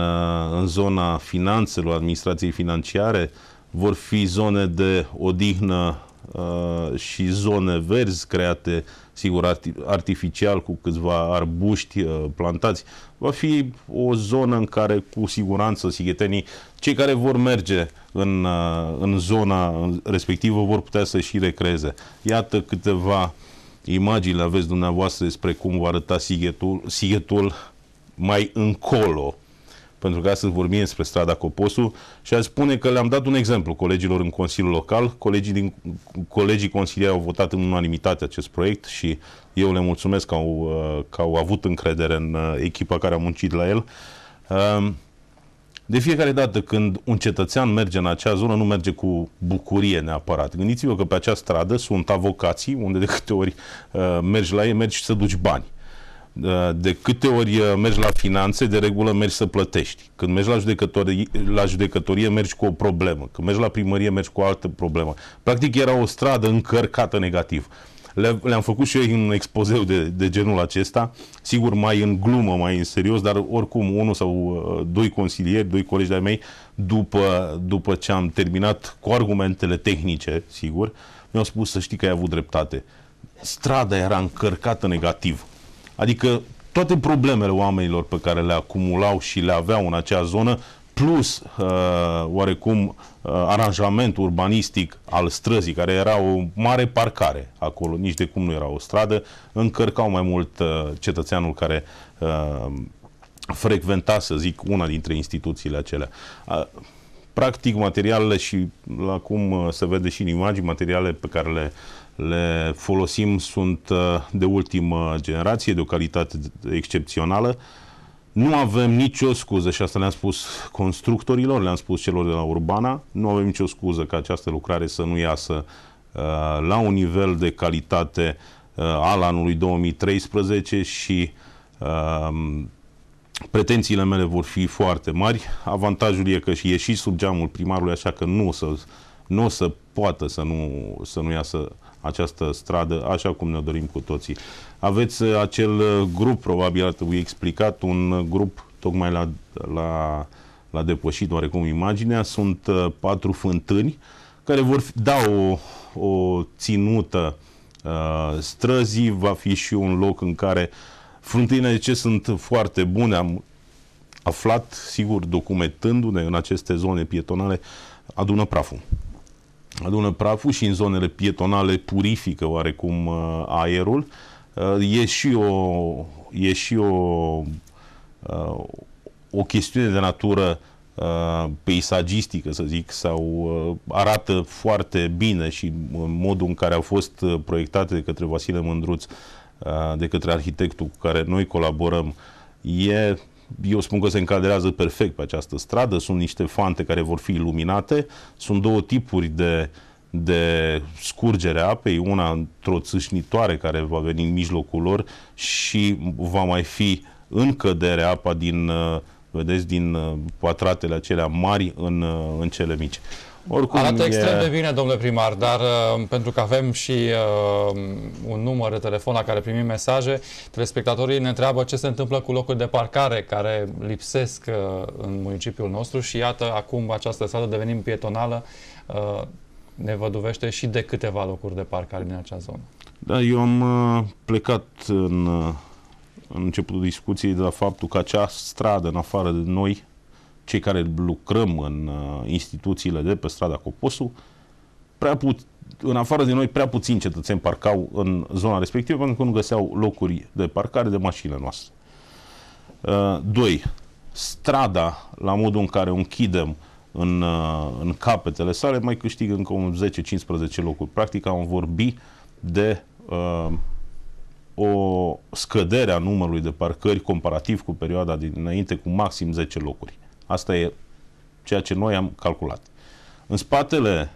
în zona finanțelor, administrației financiare, vor fi zone de odihnă uh, și zone verzi create, sigur, artificial cu câțiva arbuști uh, plantați. Va fi o zonă în care, cu siguranță, sighetenii, cei care vor merge în, uh, în zona respectivă vor putea să și recreze. Iată câteva imagini aveți dumneavoastră despre cum va arăta Sighetul, Sighetul mai încolo pentru că astăzi vorbim despre strada Coposu și aș spune că le-am dat un exemplu colegilor în Consiliul Local. Colegii, din, colegii consilieri au votat în unanimitate acest proiect și eu le mulțumesc că au, uh, că au avut încredere în uh, echipa care a muncit la el. Um, de fiecare dată când un cetățean merge în acea zonă, nu merge cu bucurie neapărat. Gândiți-vă că pe acea stradă sunt avocații, unde de câte ori uh, mergi la ei, mergi și să duci bani. Uh, de câte ori uh, mergi la finanțe, de regulă mergi să plătești. Când mergi la judecătorie, la judecătorie mergi cu o problemă. Când mergi la primărie, mergi cu o altă problemă. Practic era o stradă încărcată negativ. Le, le-am făcut și eu în expozeu de, de genul acesta, sigur mai în glumă, mai în serios, dar oricum unul sau uh, doi consilieri, doi colegi de-ai mei, după, după ce am terminat cu argumentele tehnice, sigur, mi-au spus să știi că ai avut dreptate. Strada era încărcată negativ Adică toate problemele oamenilor pe care le acumulau și le aveau în acea zonă, plus uh, oarecum uh, aranjament urbanistic al străzii, care era o mare parcare acolo, nici de cum nu era o stradă, încărcau mai mult uh, cetățeanul care uh, frecventa, să zic, una dintre instituțiile acelea. Uh, practic, materialele și, la cum uh, se vede și în imagini, materiale pe care le uh, le folosim sunt uh, de ultimă generație, de o calitate excepțională. Nu avem nicio scuză, și asta le-am spus constructorilor, le-am spus celor de la Urbana, nu avem nicio scuză ca această lucrare să nu iasă uh, la un nivel de calitate uh, al anului 2013 și uh, pretențiile mele vor fi foarte mari. Avantajul e că și ieși sub geamul primarului, așa că nu o să, nu o să poată să nu, să nu iasă această stradă așa cum ne dorim cu toții. Aveți uh, acel uh, grup, probabil ar trebui explicat, un uh, grup tocmai la, la, la depășit oarecum imaginea, sunt patru fântâni care vor da o, o ținută uh, străzii, va fi și un loc în care fruntinele ce sunt foarte bune. Am aflat, sigur, documentându-ne în aceste zone pietonale, adună praful. Adună praful și în zonele pietonale purifică oarecum uh, aerul. Uh, e și o, e și o, uh, o chestiune de natură uh, peisagistică, să zic, sau uh, arată foarte bine și în modul în care au fost uh, proiectate de către Vasile Mândruț, uh, de către arhitectul cu care noi colaborăm, e eu spun că se încadrează perfect pe această stradă, sunt niște fante care vor fi iluminate, sunt două tipuri de, de scurgere a apei, una într-o țâșnitoare care va veni în mijlocul lor și va mai fi în cădere apa din, uh, vedeți, din uh, patratele acelea mari în, uh, în cele mici. Oricum Arată e... extrem de bine, domnule primar, dar uh, pentru că avem și uh, un număr de telefon la care primim mesaje, telespectatorii ne întreabă ce se întâmplă cu locuri de parcare care lipsesc uh, în municipiul nostru și iată, acum această stradă devenind pietonală uh, ne văduvește și de câteva locuri de parcare din acea zonă. Da, eu am uh, plecat în, uh, în începutul discuției de la faptul că acea stradă, în afară de noi, cei care lucrăm în uh, instituțiile de pe strada Coposu, prea put, în afară de noi, prea puțini cetățeni parcau în zona respectivă pentru că nu găseau locuri de parcare de mașinile noastre. Uh, doi, strada, la modul în care o închidem în, uh, în capetele sale, mai câștigă încă un 10-15 locuri. Practic am vorbi de uh, o scădere a numărului de parcări comparativ cu perioada dinainte cu maxim 10 locuri. Asta e ceea ce noi am calculat. În spatele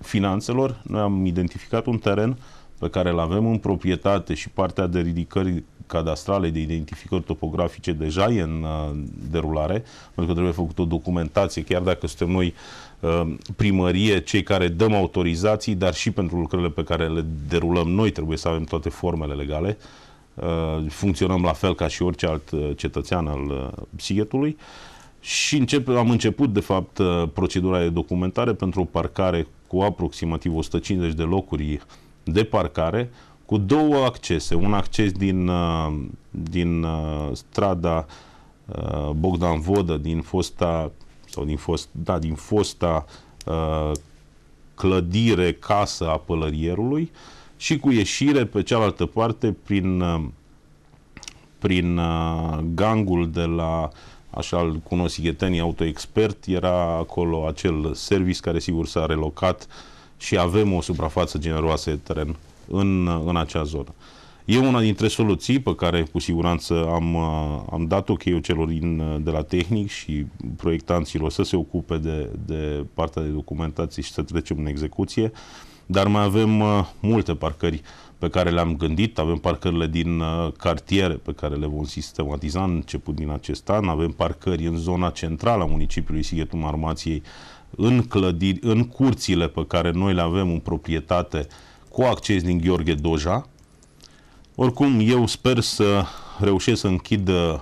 finanțelor, noi am identificat un teren pe care îl avem în proprietate și partea de ridicări cadastrale, de identificări topografice deja e în uh, derulare, pentru că trebuie făcut o documentație, chiar dacă suntem noi uh, primărie, cei care dăm autorizații, dar și pentru lucrările pe care le derulăm noi trebuie să avem toate formele legale. Uh, funcționăm la fel ca și orice alt uh, cetățean al uh, Sighetului. Uh, și încep, am început, de fapt, uh, procedura de documentare pentru o parcare cu aproximativ 150 de locuri de parcare, cu două accese. Un acces din, uh, din uh, strada Bogdan Vodă, din fosta, sau din, fost, da, din fosta clădire, casă a pălărierului și cu ieșire pe cealaltă parte prin, prin gangul de la uh, așa îl cunosc Ghetenii Autoexpert, era acolo acel service care sigur s-a relocat și avem o suprafață generoasă de teren în, în acea zonă. E una dintre soluții pe care cu siguranță am, am dat ok celor din, de la tehnic și proiectanților să se ocupe de, de partea de documentație și să trecem în execuție, dar mai avem uh, multe parcări pe care le-am gândit, avem parcările din uh, cartiere pe care le vom sistematiza început din acest an, avem parcări în zona centrală a municipiului Sighetul Marmației, în, clădiri, în curțile pe care noi le avem în proprietate cu acces din Gheorghe Doja. Oricum, eu sper să reușesc să închid uh,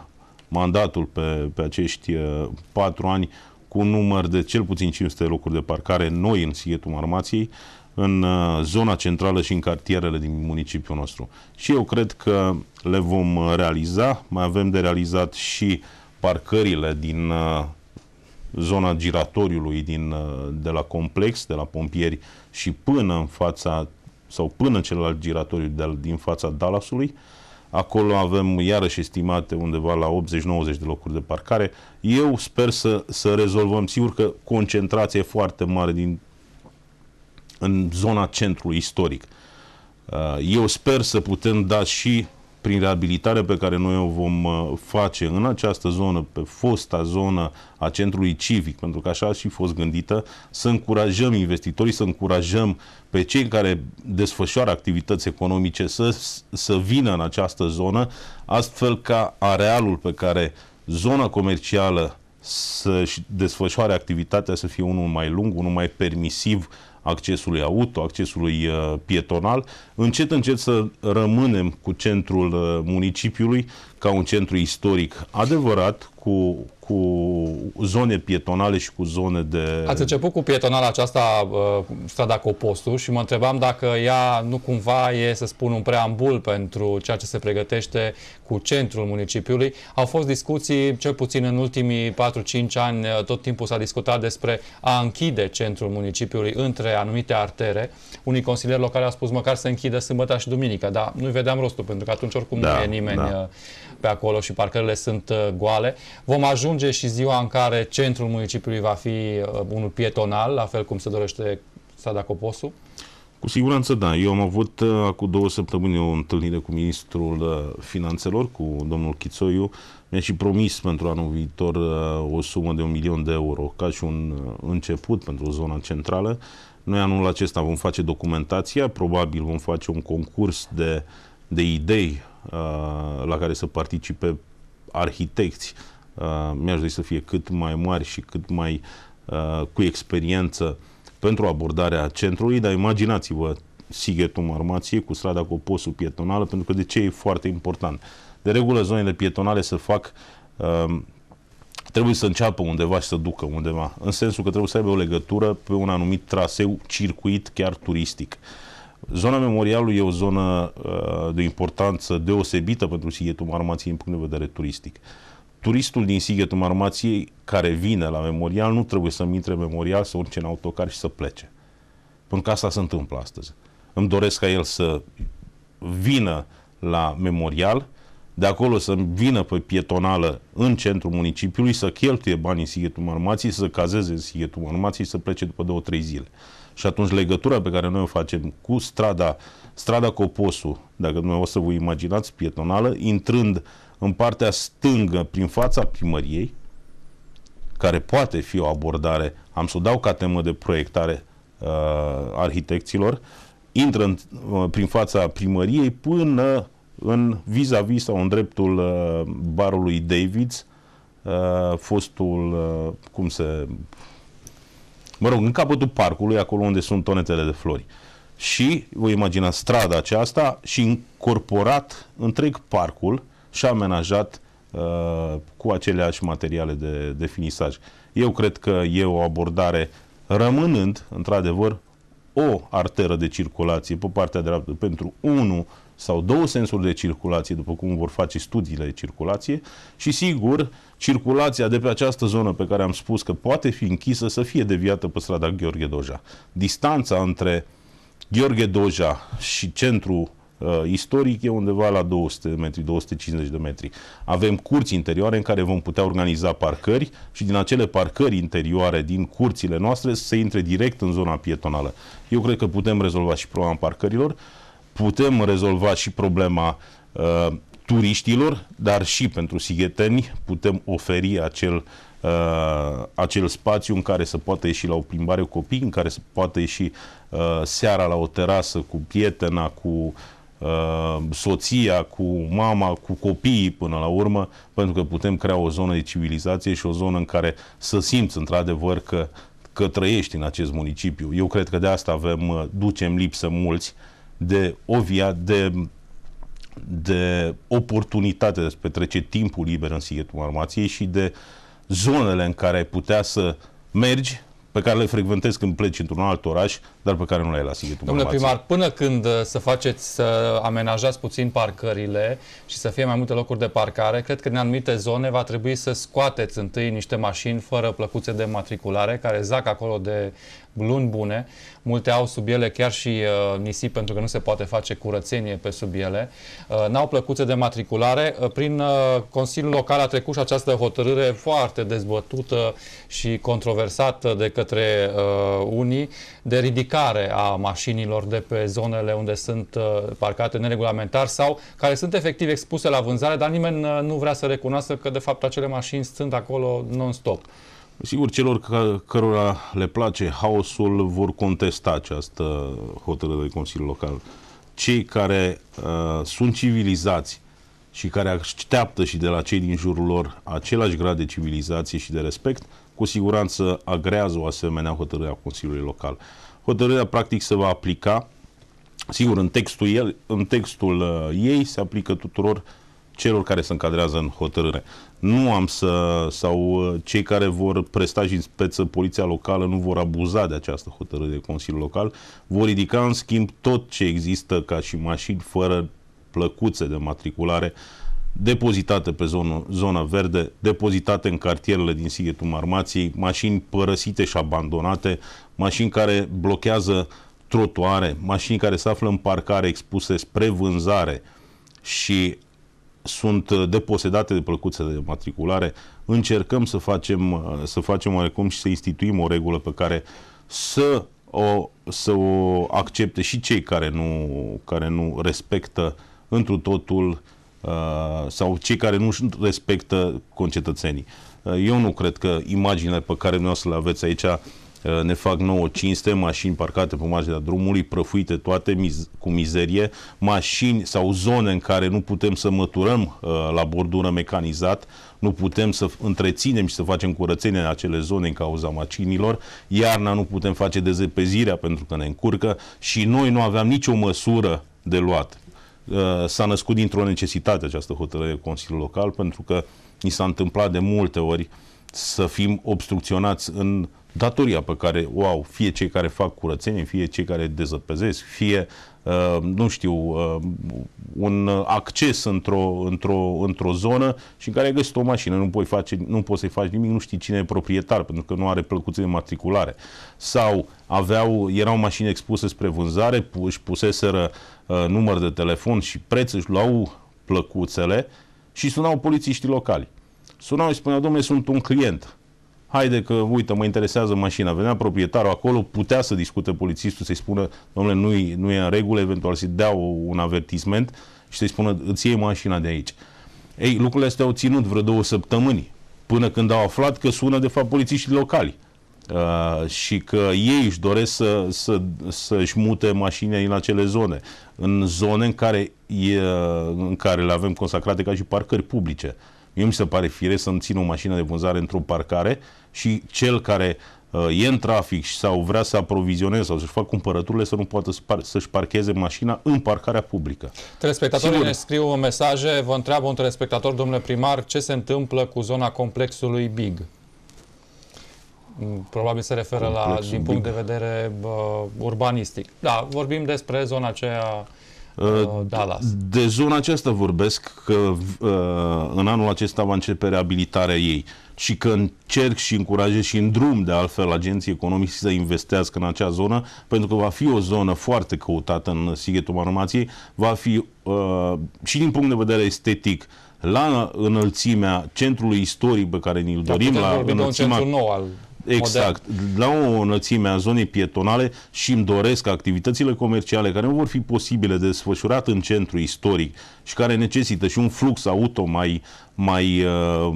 mandatul pe, pe acești uh, patru ani cu un număr de cel puțin 500 de locuri de parcare noi în Sighetul Marmației, în uh, zona centrală și în cartierele din municipiul nostru. Și eu cred că le vom uh, realiza. Mai avem de realizat și parcările din uh, zona giratoriului din, de la complex, de la pompieri și până în fața sau până în celălalt giratoriu de, din fața Dallasului. Acolo avem iarăși estimate undeva la 80-90 de locuri de parcare. Eu sper să, să rezolvăm. Sigur că concentrația e foarte mare din în zona centrului istoric. Uh, eu sper să putem da și prin reabilitarea pe care noi o vom uh, face în această zonă, pe fosta zonă a centrului civic, pentru că așa a și fost gândită, să încurajăm investitorii, să încurajăm pe cei care desfășoară activități economice să, să vină în această zonă, astfel ca arealul pe care zona comercială să-și desfășoare activitatea să fie unul mai lung, unul mai permisiv accesului auto, accesului uh, pietonal, încet, încet să rămânem cu centrul uh, municipiului ca un centru istoric adevărat, cu, cu zone pietonale și cu zone de... Ați început cu pietonala aceasta, uh, strada Copostu, și mă întrebam dacă ea nu cumva e, să spun, un preambul pentru ceea ce se pregătește cu centrul municipiului. Au fost discuții, cel puțin în ultimii 4-5 ani, uh, tot timpul s-a discutat despre a închide centrul municipiului între anumite artere. Unii consilieri locali au spus măcar să închidă sâmbătă și duminică, dar nu-i vedeam rostul, pentru că atunci oricum da, nu e nimeni da. Uh, pe acolo și parcările sunt uh, goale. Vom ajunge și ziua în care centrul municipiului va fi uh, unul pietonal, la fel cum se dorește strada Coposu? Cu siguranță da. Eu am avut uh, acum două săptămâni o întâlnire cu ministrul uh, finanțelor, cu domnul Chițoiu. Mi-a și promis pentru anul viitor uh, o sumă de un milion de euro ca și un uh, început pentru zona centrală. Noi anul acesta vom face documentația, probabil vom face un concurs de, de idei uh, la care să participe arhitecți. Uh, mi-aș dori să fie cât mai mari și cât mai uh, cu experiență pentru abordarea centrului, dar imaginați-vă Sighetul Marmație cu strada Coposul pietonală, pentru că de ce e foarte important? De regulă, zonele pietonale se fac uh, trebuie să înceapă undeva și să ducă undeva, în sensul că trebuie să aibă o legătură pe un anumit traseu, circuit, chiar turistic. Zona memorialului e o zonă uh, de importanță deosebită pentru Sighetul Marmației în punct de vedere turistic. Turistul din Sighetul Marmației care vine la memorial nu trebuie să intre memorial, să urce în autocar și să plece. Pentru că asta se întâmplă astăzi. Îmi doresc ca el să vină la memorial, de acolo să vină pe pietonală în centrul municipiului, să cheltuie banii în Sighetul Marmației, să cazeze în Sighetul Marmației și să plece după două, trei zile. Și atunci legătura pe care noi o facem cu strada, strada Coposu, dacă o să vă imaginați, pietonală, intrând în partea stângă, prin fața primăriei, care poate fi o abordare, am să o dau ca temă de proiectare uh, arhitecților, intră în, uh, prin fața primăriei până în vis-a-vis sau în dreptul uh, barului Davids, uh, fostul, uh, cum se... Mă rog, în capătul parcului, acolo unde sunt tonetele de flori. Și, vă imaginați, strada aceasta și incorporat întreg parcul și amenajat uh, cu aceleași materiale de, de finisaj. Eu cred că e o abordare rămânând, într-adevăr, o arteră de circulație pe partea dreaptă pentru unul sau două sensuri de circulație, după cum vor face studiile de circulație, și sigur, circulația de pe această zonă pe care am spus că poate fi închisă să fie deviată pe strada Gheorghe Doja. Distanța între Gheorghe Doja și centrul uh, istoric e undeva la 200 de metri, 250 de metri. Avem curți interioare în care vom putea organiza parcări și din acele parcări interioare din curțile noastre să intre direct în zona pietonală. Eu cred că putem rezolva și problema parcărilor, putem rezolva și problema uh, turiștilor, dar și pentru sigheteni putem oferi acel uh, acel spațiu în care să poată ieși la o plimbare cu copii, în care să poată ieși uh, seara la o terasă cu prietena, cu uh, soția, cu mama, cu copiii până la urmă, pentru că putem crea o zonă de civilizație și o zonă în care să simți într-adevăr că, că trăiești în acest municipiu. Eu cred că de asta avem, uh, ducem lipsă mulți de o via, de de oportunitate de a petrece timpul liber în Sighetul Marmației și de zonele în care ai putea să mergi pe care le frecventezi când pleci într-un alt oraș, dar pe care nu le ai la Sighetul Domnule primar, până când uh, să faceți, să amenajați puțin parcările și să fie mai multe locuri de parcare, cred că în anumite zone va trebui să scoateți întâi niște mașini fără plăcuțe de matriculare, care zac acolo de luni bune. Multe au sub ele chiar și uh, nisip pentru că nu se poate face curățenie pe sub ele. Uh, n-au plăcuțe de matriculare. Uh, prin uh, Consiliul Local a trecut și această hotărâre foarte dezbătută și controversată de către uh, unii de ridicare a mașinilor de pe zonele unde sunt uh, parcate neregulamentar sau care sunt efectiv expuse la vânzare, dar nimeni uh, nu vrea să recunoască că de fapt acele mașini sunt acolo non-stop. Sigur, celor că, cărora le place haosul vor contesta această hotărâre de Consiliul Local. Cei care uh, sunt civilizați și care așteaptă și de la cei din jurul lor același grad de civilizație și de respect, cu siguranță agrează o asemenea hotărâre a Consiliului Local. hotărârea practic se va aplica, sigur, în textul, el, în textul uh, ei se aplică tuturor celor care se încadrează în hotărâre. Nu am să, sau uh, cei care vor presta și în speță poliția locală nu vor abuza de această hotărâre de Consiliul Local, vor ridica în schimb tot ce există ca și mașini fără plăcuțe de matriculare depozitate pe zonă, zona verde, depozitate în cartierele din Sighetul Marmației, mașini părăsite și abandonate, mașini care blochează trotuare, mașini care se află în parcare expuse spre vânzare și sunt deposedate de plăcuțe de matriculare, încercăm să facem, să facem oarecum și să instituim o regulă pe care să o, să o accepte și cei care nu, care nu respectă întru totul uh, sau cei care nu respectă concetățenii. Uh, eu nu cred că imaginea pe care noi o să le aveți aici Uh, ne fac nouă cinste, mașini parcate pe marginea drumului, prăfuite toate miz- cu mizerie, mașini sau zone în care nu putem să măturăm uh, la bordură mecanizat, nu putem să întreținem și să facem curățenie în acele zone în cauza mașinilor, iarna nu putem face dezăpezirea pentru că ne încurcă și noi nu aveam nicio măsură de luat. Uh, s-a născut dintr-o necesitate această hotărâre Consiliul Local pentru că ni s-a întâmplat de multe ori să fim obstrucționați în datoria pe care o au fie cei care fac curățenie, fie cei care dezăpezesc, fie, uh, nu știu, uh, un acces într-o, într-o, într-o zonă și în care ai găsit o mașină, nu, poți face, nu poți să-i faci nimic, nu știi cine e proprietar, pentru că nu are plăcuțe de matriculare. Sau aveau, erau mașini expuse spre vânzare, își puseseră uh, număr de telefon și preț, își luau plăcuțele și sunau polițiștii locali. Sunau și spuneau, domnule, sunt un client haide că, uite, mă interesează mașina. Venea proprietarul acolo, putea să discute polițistul, să-i spună, domnule, nu, nu e în regulă, eventual să-i dea un avertisment și să-i spună, îți iei mașina de aici. Ei, lucrurile astea au ținut vreo două săptămâni, până când au aflat că sună, de fapt, polițiștii locali. Uh, și că ei își doresc să, să, să-și mute mașinile în acele zone, în zone în care, e, în care le avem consacrate ca și parcări publice. Mie mi se pare fire să-mi țin o mașină de vânzare într-o parcare și cel care uh, e în trafic sau vrea să aprovizioneze sau să-și facă cumpărăturile să nu poată să-și parcheze mașina în parcarea publică. Telespectatorii Sigur. ne scriu mesaje, vă întreabă un telespectator, domnule primar, ce se întâmplă cu zona complexului Big? Mm, probabil se referă Complexul la, din punct Big. de vedere uh, urbanistic. Da, vorbim despre zona aceea Uh, uh, Dallas. De zona aceasta vorbesc că uh, în anul acesta va începe reabilitarea ei și că încerc și încurajez și în drum de altfel agenții economici să investească în acea zonă, pentru că va fi o zonă foarte căutată în Sighetul Marmației, va fi uh, și din punct de vedere estetic la înălțimea centrului istoric pe care ni-l dorim, la înălțimea... Un nou al Exact. Modern. La o înălțime a zonei pietonale și îmi doresc activitățile comerciale care nu vor fi posibile de desfășurat în centru istoric și care necesită și un flux auto mai, mai, uh,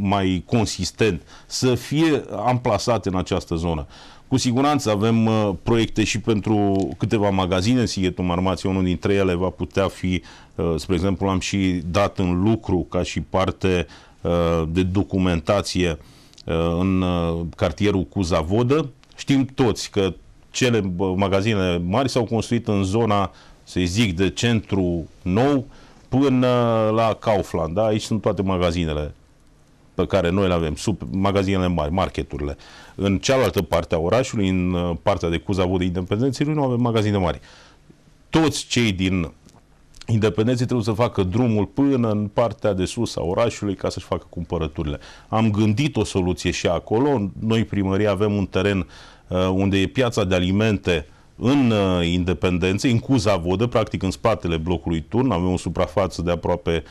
mai consistent să fie amplasate în această zonă. Cu siguranță avem uh, proiecte și pentru câteva magazine în Sighetul Marmației, unul dintre ele va putea fi, uh, spre exemplu, am și dat în lucru ca și parte uh, de documentație uh, Uh, în uh, cartierul cu Zavodă. Știm toți că cele magazine mari s-au construit în zona, să zic, de centru nou până la Kaufland. Da? Aici sunt toate magazinele pe care noi le avem, sub magazinele mari, marketurile. În cealaltă parte a orașului, în uh, partea de Cuza Vodă Independenței, nu avem magazine mari. Toți cei din independenții trebuie să facă drumul până în partea de sus a orașului ca să-și facă cumpărăturile. Am gândit o soluție și acolo. Noi, primăria, avem un teren uh, unde e piața de alimente în uh, independență, în Cuza Vodă, practic în spatele blocului Turn. Avem o suprafață de aproape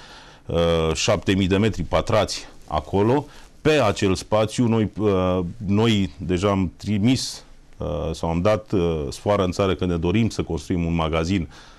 uh, 7000 de metri pătrați acolo. Pe acel spațiu, noi, uh, noi deja am trimis uh, sau am dat uh, sfoară în țară că ne dorim să construim un magazin Uh,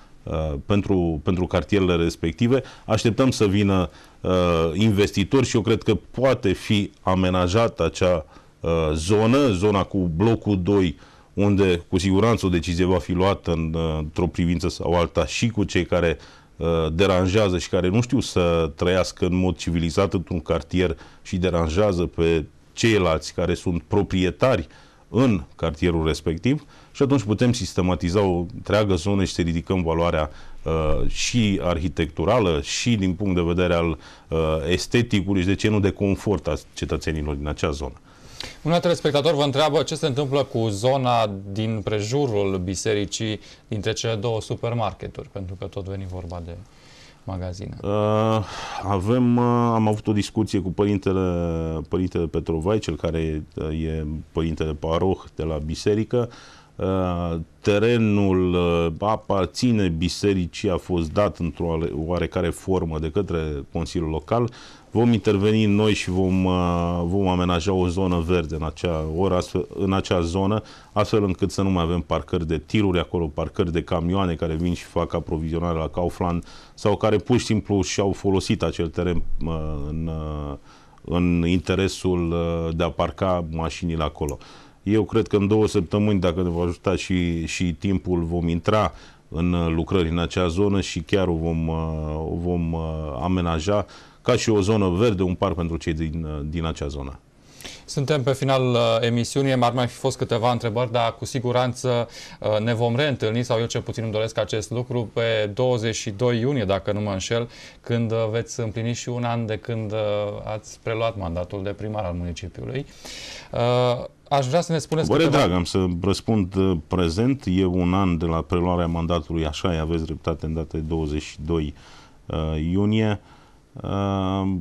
pentru, pentru cartierele respective. Așteptăm să vină uh, investitori și eu cred că poate fi amenajată acea uh, zonă, zona cu blocul 2, unde cu siguranță o decizie va fi luată în, uh, într-o privință sau alta și cu cei care uh, deranjează și care nu știu să trăiască în mod civilizat într-un cartier și deranjează pe ceilalți care sunt proprietari în cartierul respectiv și atunci putem sistematiza o întreagă zonă și să ridicăm valoarea uh, și arhitecturală și din punct de vedere al uh, esteticului și de ce nu de confort a cetățenilor din acea zonă. Un alt telespectator vă întreabă ce se întâmplă cu zona din prejurul bisericii dintre cele două supermarketuri, pentru că tot veni vorba de magazine. Uh, avem, uh, am avut o discuție cu părintele, părintele Petrovai, cel care uh, e părintele paroh de la biserică. Uh, terenul uh, aparține bisericii, a fost dat într-o oarecare formă de către Consiliul Local vom interveni noi și vom, uh, vom amenaja o zonă verde în acea, oră, astfel, în acea zonă, astfel încât să nu mai avem parcări de tiruri acolo, parcări de camioane care vin și fac aprovizionare la Kaufland sau care pur și simplu și-au folosit acel teren uh, în, uh, în interesul de a parca mașinile acolo. Eu cred că în două săptămâni, dacă ne va ajuta și, și timpul, vom intra în lucrări în acea zonă și chiar o vom, o vom amenaja ca și o zonă verde, un parc pentru cei din, din acea zonă. Suntem pe final uh, emisiunii, ar mai fi fost câteva întrebări, dar cu siguranță uh, ne vom reîntâlni, sau eu cel puțin îmi doresc acest lucru, pe 22 iunie, dacă nu mă înșel, când uh, veți împlini și un an de când uh, ați preluat mandatul de primar al municipiului. Uh, aș vrea să ne spuneți Vă câteva... drag, am să răspund uh, prezent. E un an de la preluarea mandatului, așa e, aveți dreptate, în data de 22 uh, iunie. Uh,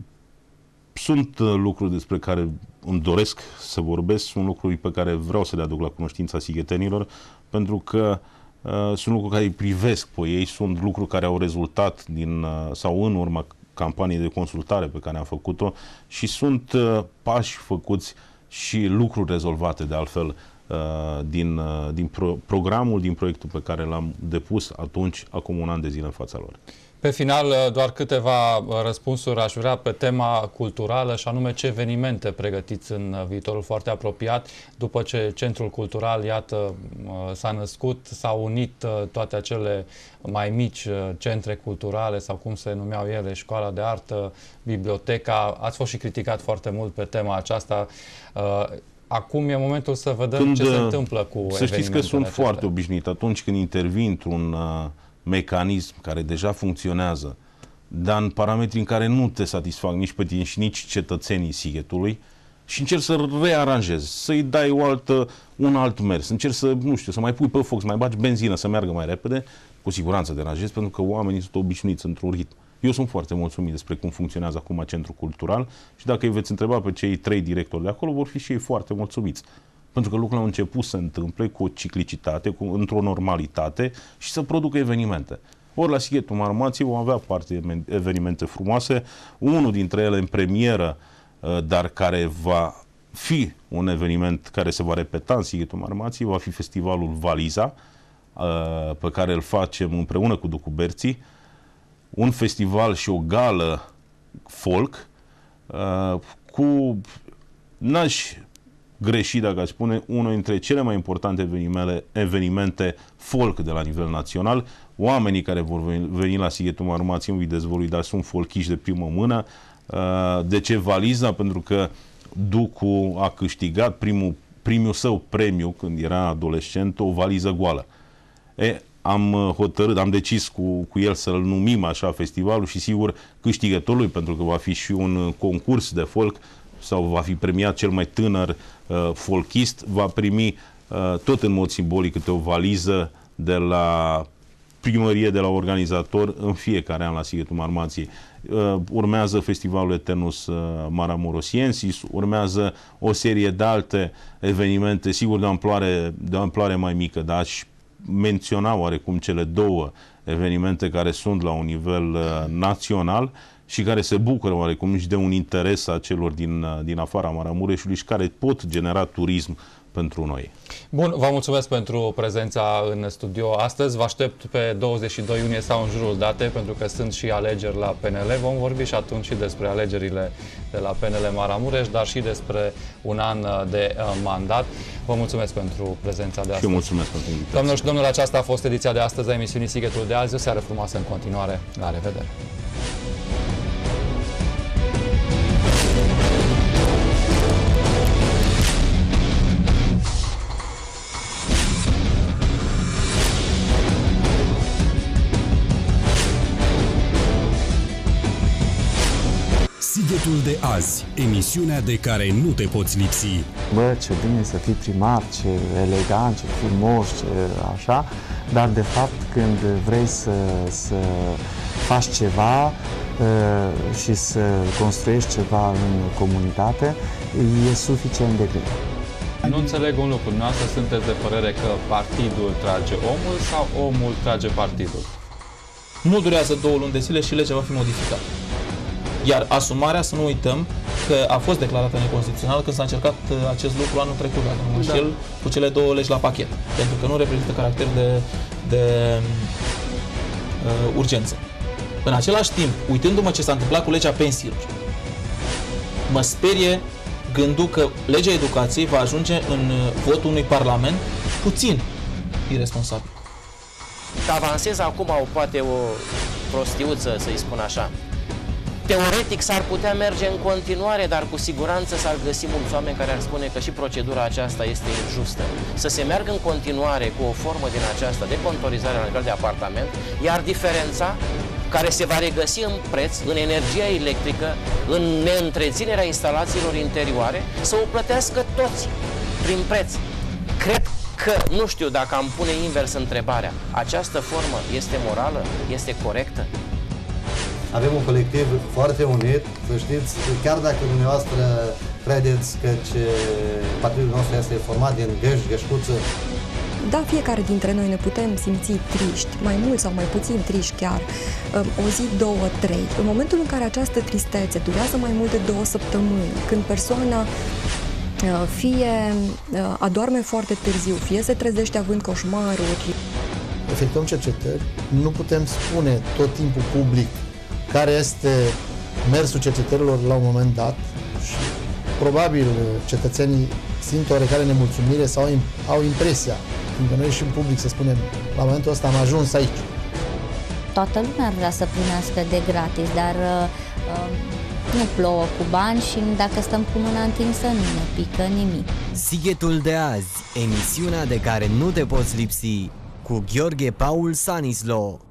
sunt uh, lucruri despre care îmi doresc să vorbesc, sunt lucruri pe care vreau să le aduc la cunoștința sighetenilor, pentru că uh, sunt lucruri care îi privesc pe ei, sunt lucruri care au rezultat din, uh, sau în urma campaniei de consultare pe care am făcut-o și sunt uh, pași făcuți și lucruri rezolvate de altfel uh, din, uh, din pro- programul, din proiectul pe care l-am depus atunci, acum un an de zile în fața lor. Pe final, uh, doar câteva uh, răspunsuri aș vrea pe tema culturală și anume ce evenimente pregătiți în uh, viitorul foarte apropiat după ce Centrul Cultural, iată, s-a născut, s-au unit toate acele mai mici centre culturale sau cum se numeau ele, școala de artă, biblioteca. Ați fost și criticat foarte mult pe tema aceasta. Acum e momentul să vedem când, ce se întâmplă cu Să știți că sunt acestea. foarte obișnuit atunci când intervin într-un uh, mecanism care deja funcționează, dar în parametri în care nu te satisfac nici pe tine și nici cetățenii Sighetului, și încerci să rearanjezi, să-i dai o altă, un alt mers, încerci să, nu știu, să mai pui pe foc, să mai bagi benzină, să meargă mai repede, cu siguranță deranjezi, pentru că oamenii sunt obișnuiți într-un ritm. Eu sunt foarte mulțumit despre cum funcționează acum centrul cultural și dacă îi veți întreba pe cei trei directori de acolo, vor fi și ei foarte mulțumiți. Pentru că lucrurile au început să se întâmple cu o ciclicitate, cu, într-o normalitate și să producă evenimente. Ori la Sighetul Marmației vom avea parte evenimente frumoase, unul dintre ele în premieră, uh, dar care va fi un eveniment care se va repeta în Sighetul Marmației, va fi festivalul Valiza, uh, pe care îl facem împreună cu Ducuberții, un festival și o gală folk uh, cu n-aș greșit, dacă aș spune, unul dintre cele mai importante evenimente, evenimente folk de la nivel național. Oamenii care vor veni la Sighetul Marmației în dezvolui, dar sunt folchiși de primă mână. Uh, de ce valiza? Pentru că Ducu a câștigat primul, primul său premiu când era adolescent, o valiză goală. E, am hotărât, am decis cu, cu el să-l numim așa festivalul și sigur câștigătorului, pentru că va fi și un concurs de folk sau va fi premiat cel mai tânăr uh, folchist, va primi uh, tot în mod simbolic câte o valiză de la primărie, de la organizator în fiecare an la Sighetul Marmației. Uh, urmează festivalul Eternus uh, Maramurosiensis, urmează o serie de alte evenimente, sigur de o amploare, de o amploare mai mică, dar aș menționa oarecum cele două evenimente care sunt la un nivel uh, național și care se bucură oarecum și de un interes a celor din, din afara Maramureșului și care pot genera turism pentru noi. Bun, vă mulțumesc pentru prezența în studio astăzi. Vă aștept pe 22 iunie sau în jurul date, pentru că sunt și alegeri la PNL. Vom vorbi și atunci și despre alegerile de la PNL Maramureș, dar și despre un an de uh, mandat. Vă mulțumesc pentru prezența de astăzi. Și mulțumesc pentru invitație. Doamnelor și domnilor, aceasta a fost ediția de astăzi a emisiunii Sighetul de azi. O seară frumoasă în continuare. La revedere! Sighetul de azi, emisiunea de care nu te poți lipsi. Bă, ce bine să fii primar, ce elegant, ce frumos, ce așa, dar de fapt când vrei să, să faci ceva uh, și să construiești ceva în comunitate, e suficient de greu. Nu înțeleg un lucru. Noastră sunteți de părere că partidul trage omul sau omul trage partidul? Nu durează două luni de zile și legea va fi modificată. Iar asumarea, să nu uităm, că a fost declarată neconstituțională când s-a încercat uh, acest lucru anul trecut, dacă nu mă da. cu cele două legi la pachet, pentru că nu reprezintă caracter de, de uh, urgență. În același timp, uitându-mă ce s-a întâmplat cu legea pensiilor, mă sperie gândul că legea educației va ajunge în uh, votul unui parlament puțin irresponsabil. Avansez acum o, poate o prostiuță, să-i spun așa. Teoretic s-ar putea merge în continuare, dar cu siguranță s-ar găsi mulți oameni care ar spune că și procedura aceasta este injustă. Să se meargă în continuare cu o formă din aceasta de contorizare la nivel de apartament, iar diferența care se va regăsi în preț, în energia electrică, în neîntreținerea instalațiilor interioare, să o plătească toți prin preț. Cred că, nu știu dacă am pune invers întrebarea, această formă este morală, este corectă? Avem un colectiv foarte unit, să știți, chiar dacă dumneavoastră credeți că ce partidul nostru este format din găști, gășcuță, da, fiecare dintre noi ne putem simți triști, mai mult sau mai puțin triști chiar, o zi, două, trei. În momentul în care această tristețe durează mai mult de două săptămâni, când persoana uh, fie uh, adorme foarte târziu, fie se trezește având coșmaruri. Efectuăm cercetări, nu putem spune tot timpul public care este mersul cercetărilor la un moment dat și probabil cetățenii simt oarecare nemulțumire sau au impresia pentru că noi și în public să spunem, la momentul ăsta am ajuns aici. Toată lumea ar vrea să primească de gratis, dar uh, nu plouă cu bani și dacă stăm cu mâna întinsă nu ne pică nimic. Sighetul de azi, emisiunea de care nu te poți lipsi, cu Gheorghe Paul Sanislo.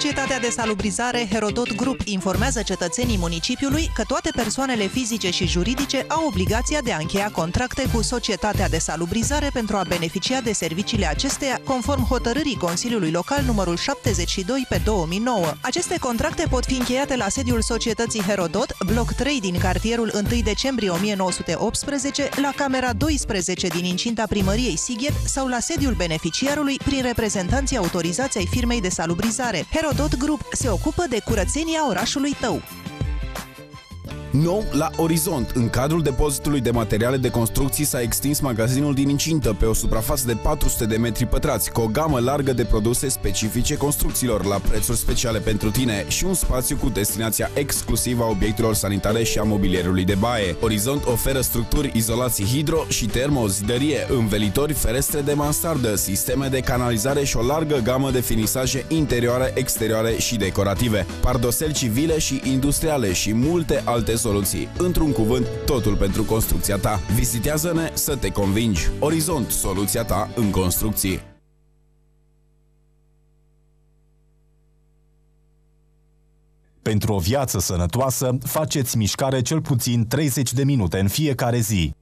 Societatea de salubrizare Herodot Group informează cetățenii municipiului că toate persoanele fizice și juridice au obligația de a încheia contracte cu Societatea de salubrizare pentru a beneficia de serviciile acesteia, conform hotărârii Consiliului Local numărul 72 pe 2009. Aceste contracte pot fi încheiate la sediul Societății Herodot, bloc 3 din cartierul 1 decembrie 1918, la camera 12 din incinta primăriei Sighet sau la sediul beneficiarului prin reprezentanții autorizați ai firmei de salubrizare. Herodot Group se ocupă de curățenia orașului tău. Nou, la Orizont, în cadrul depozitului de materiale de construcții s-a extins magazinul din incintă pe o suprafață de 400 de metri pătrați, cu o gamă largă de produse specifice construcțiilor la prețuri speciale pentru tine și un spațiu cu destinația exclusivă a obiectelor sanitare și a mobilierului de baie. Orizont oferă structuri izolații hidro și termozidărie, învelitori, ferestre de mansardă, sisteme de canalizare și o largă gamă de finisaje interioare, exterioare și decorative, pardoseli civile și industriale și multe alte soluții. Într-un cuvânt, totul pentru construcția ta. Vizitează-ne să te convingi. Orizont, soluția ta în construcții. Pentru o viață sănătoasă, faceți mișcare cel puțin 30 de minute în fiecare zi.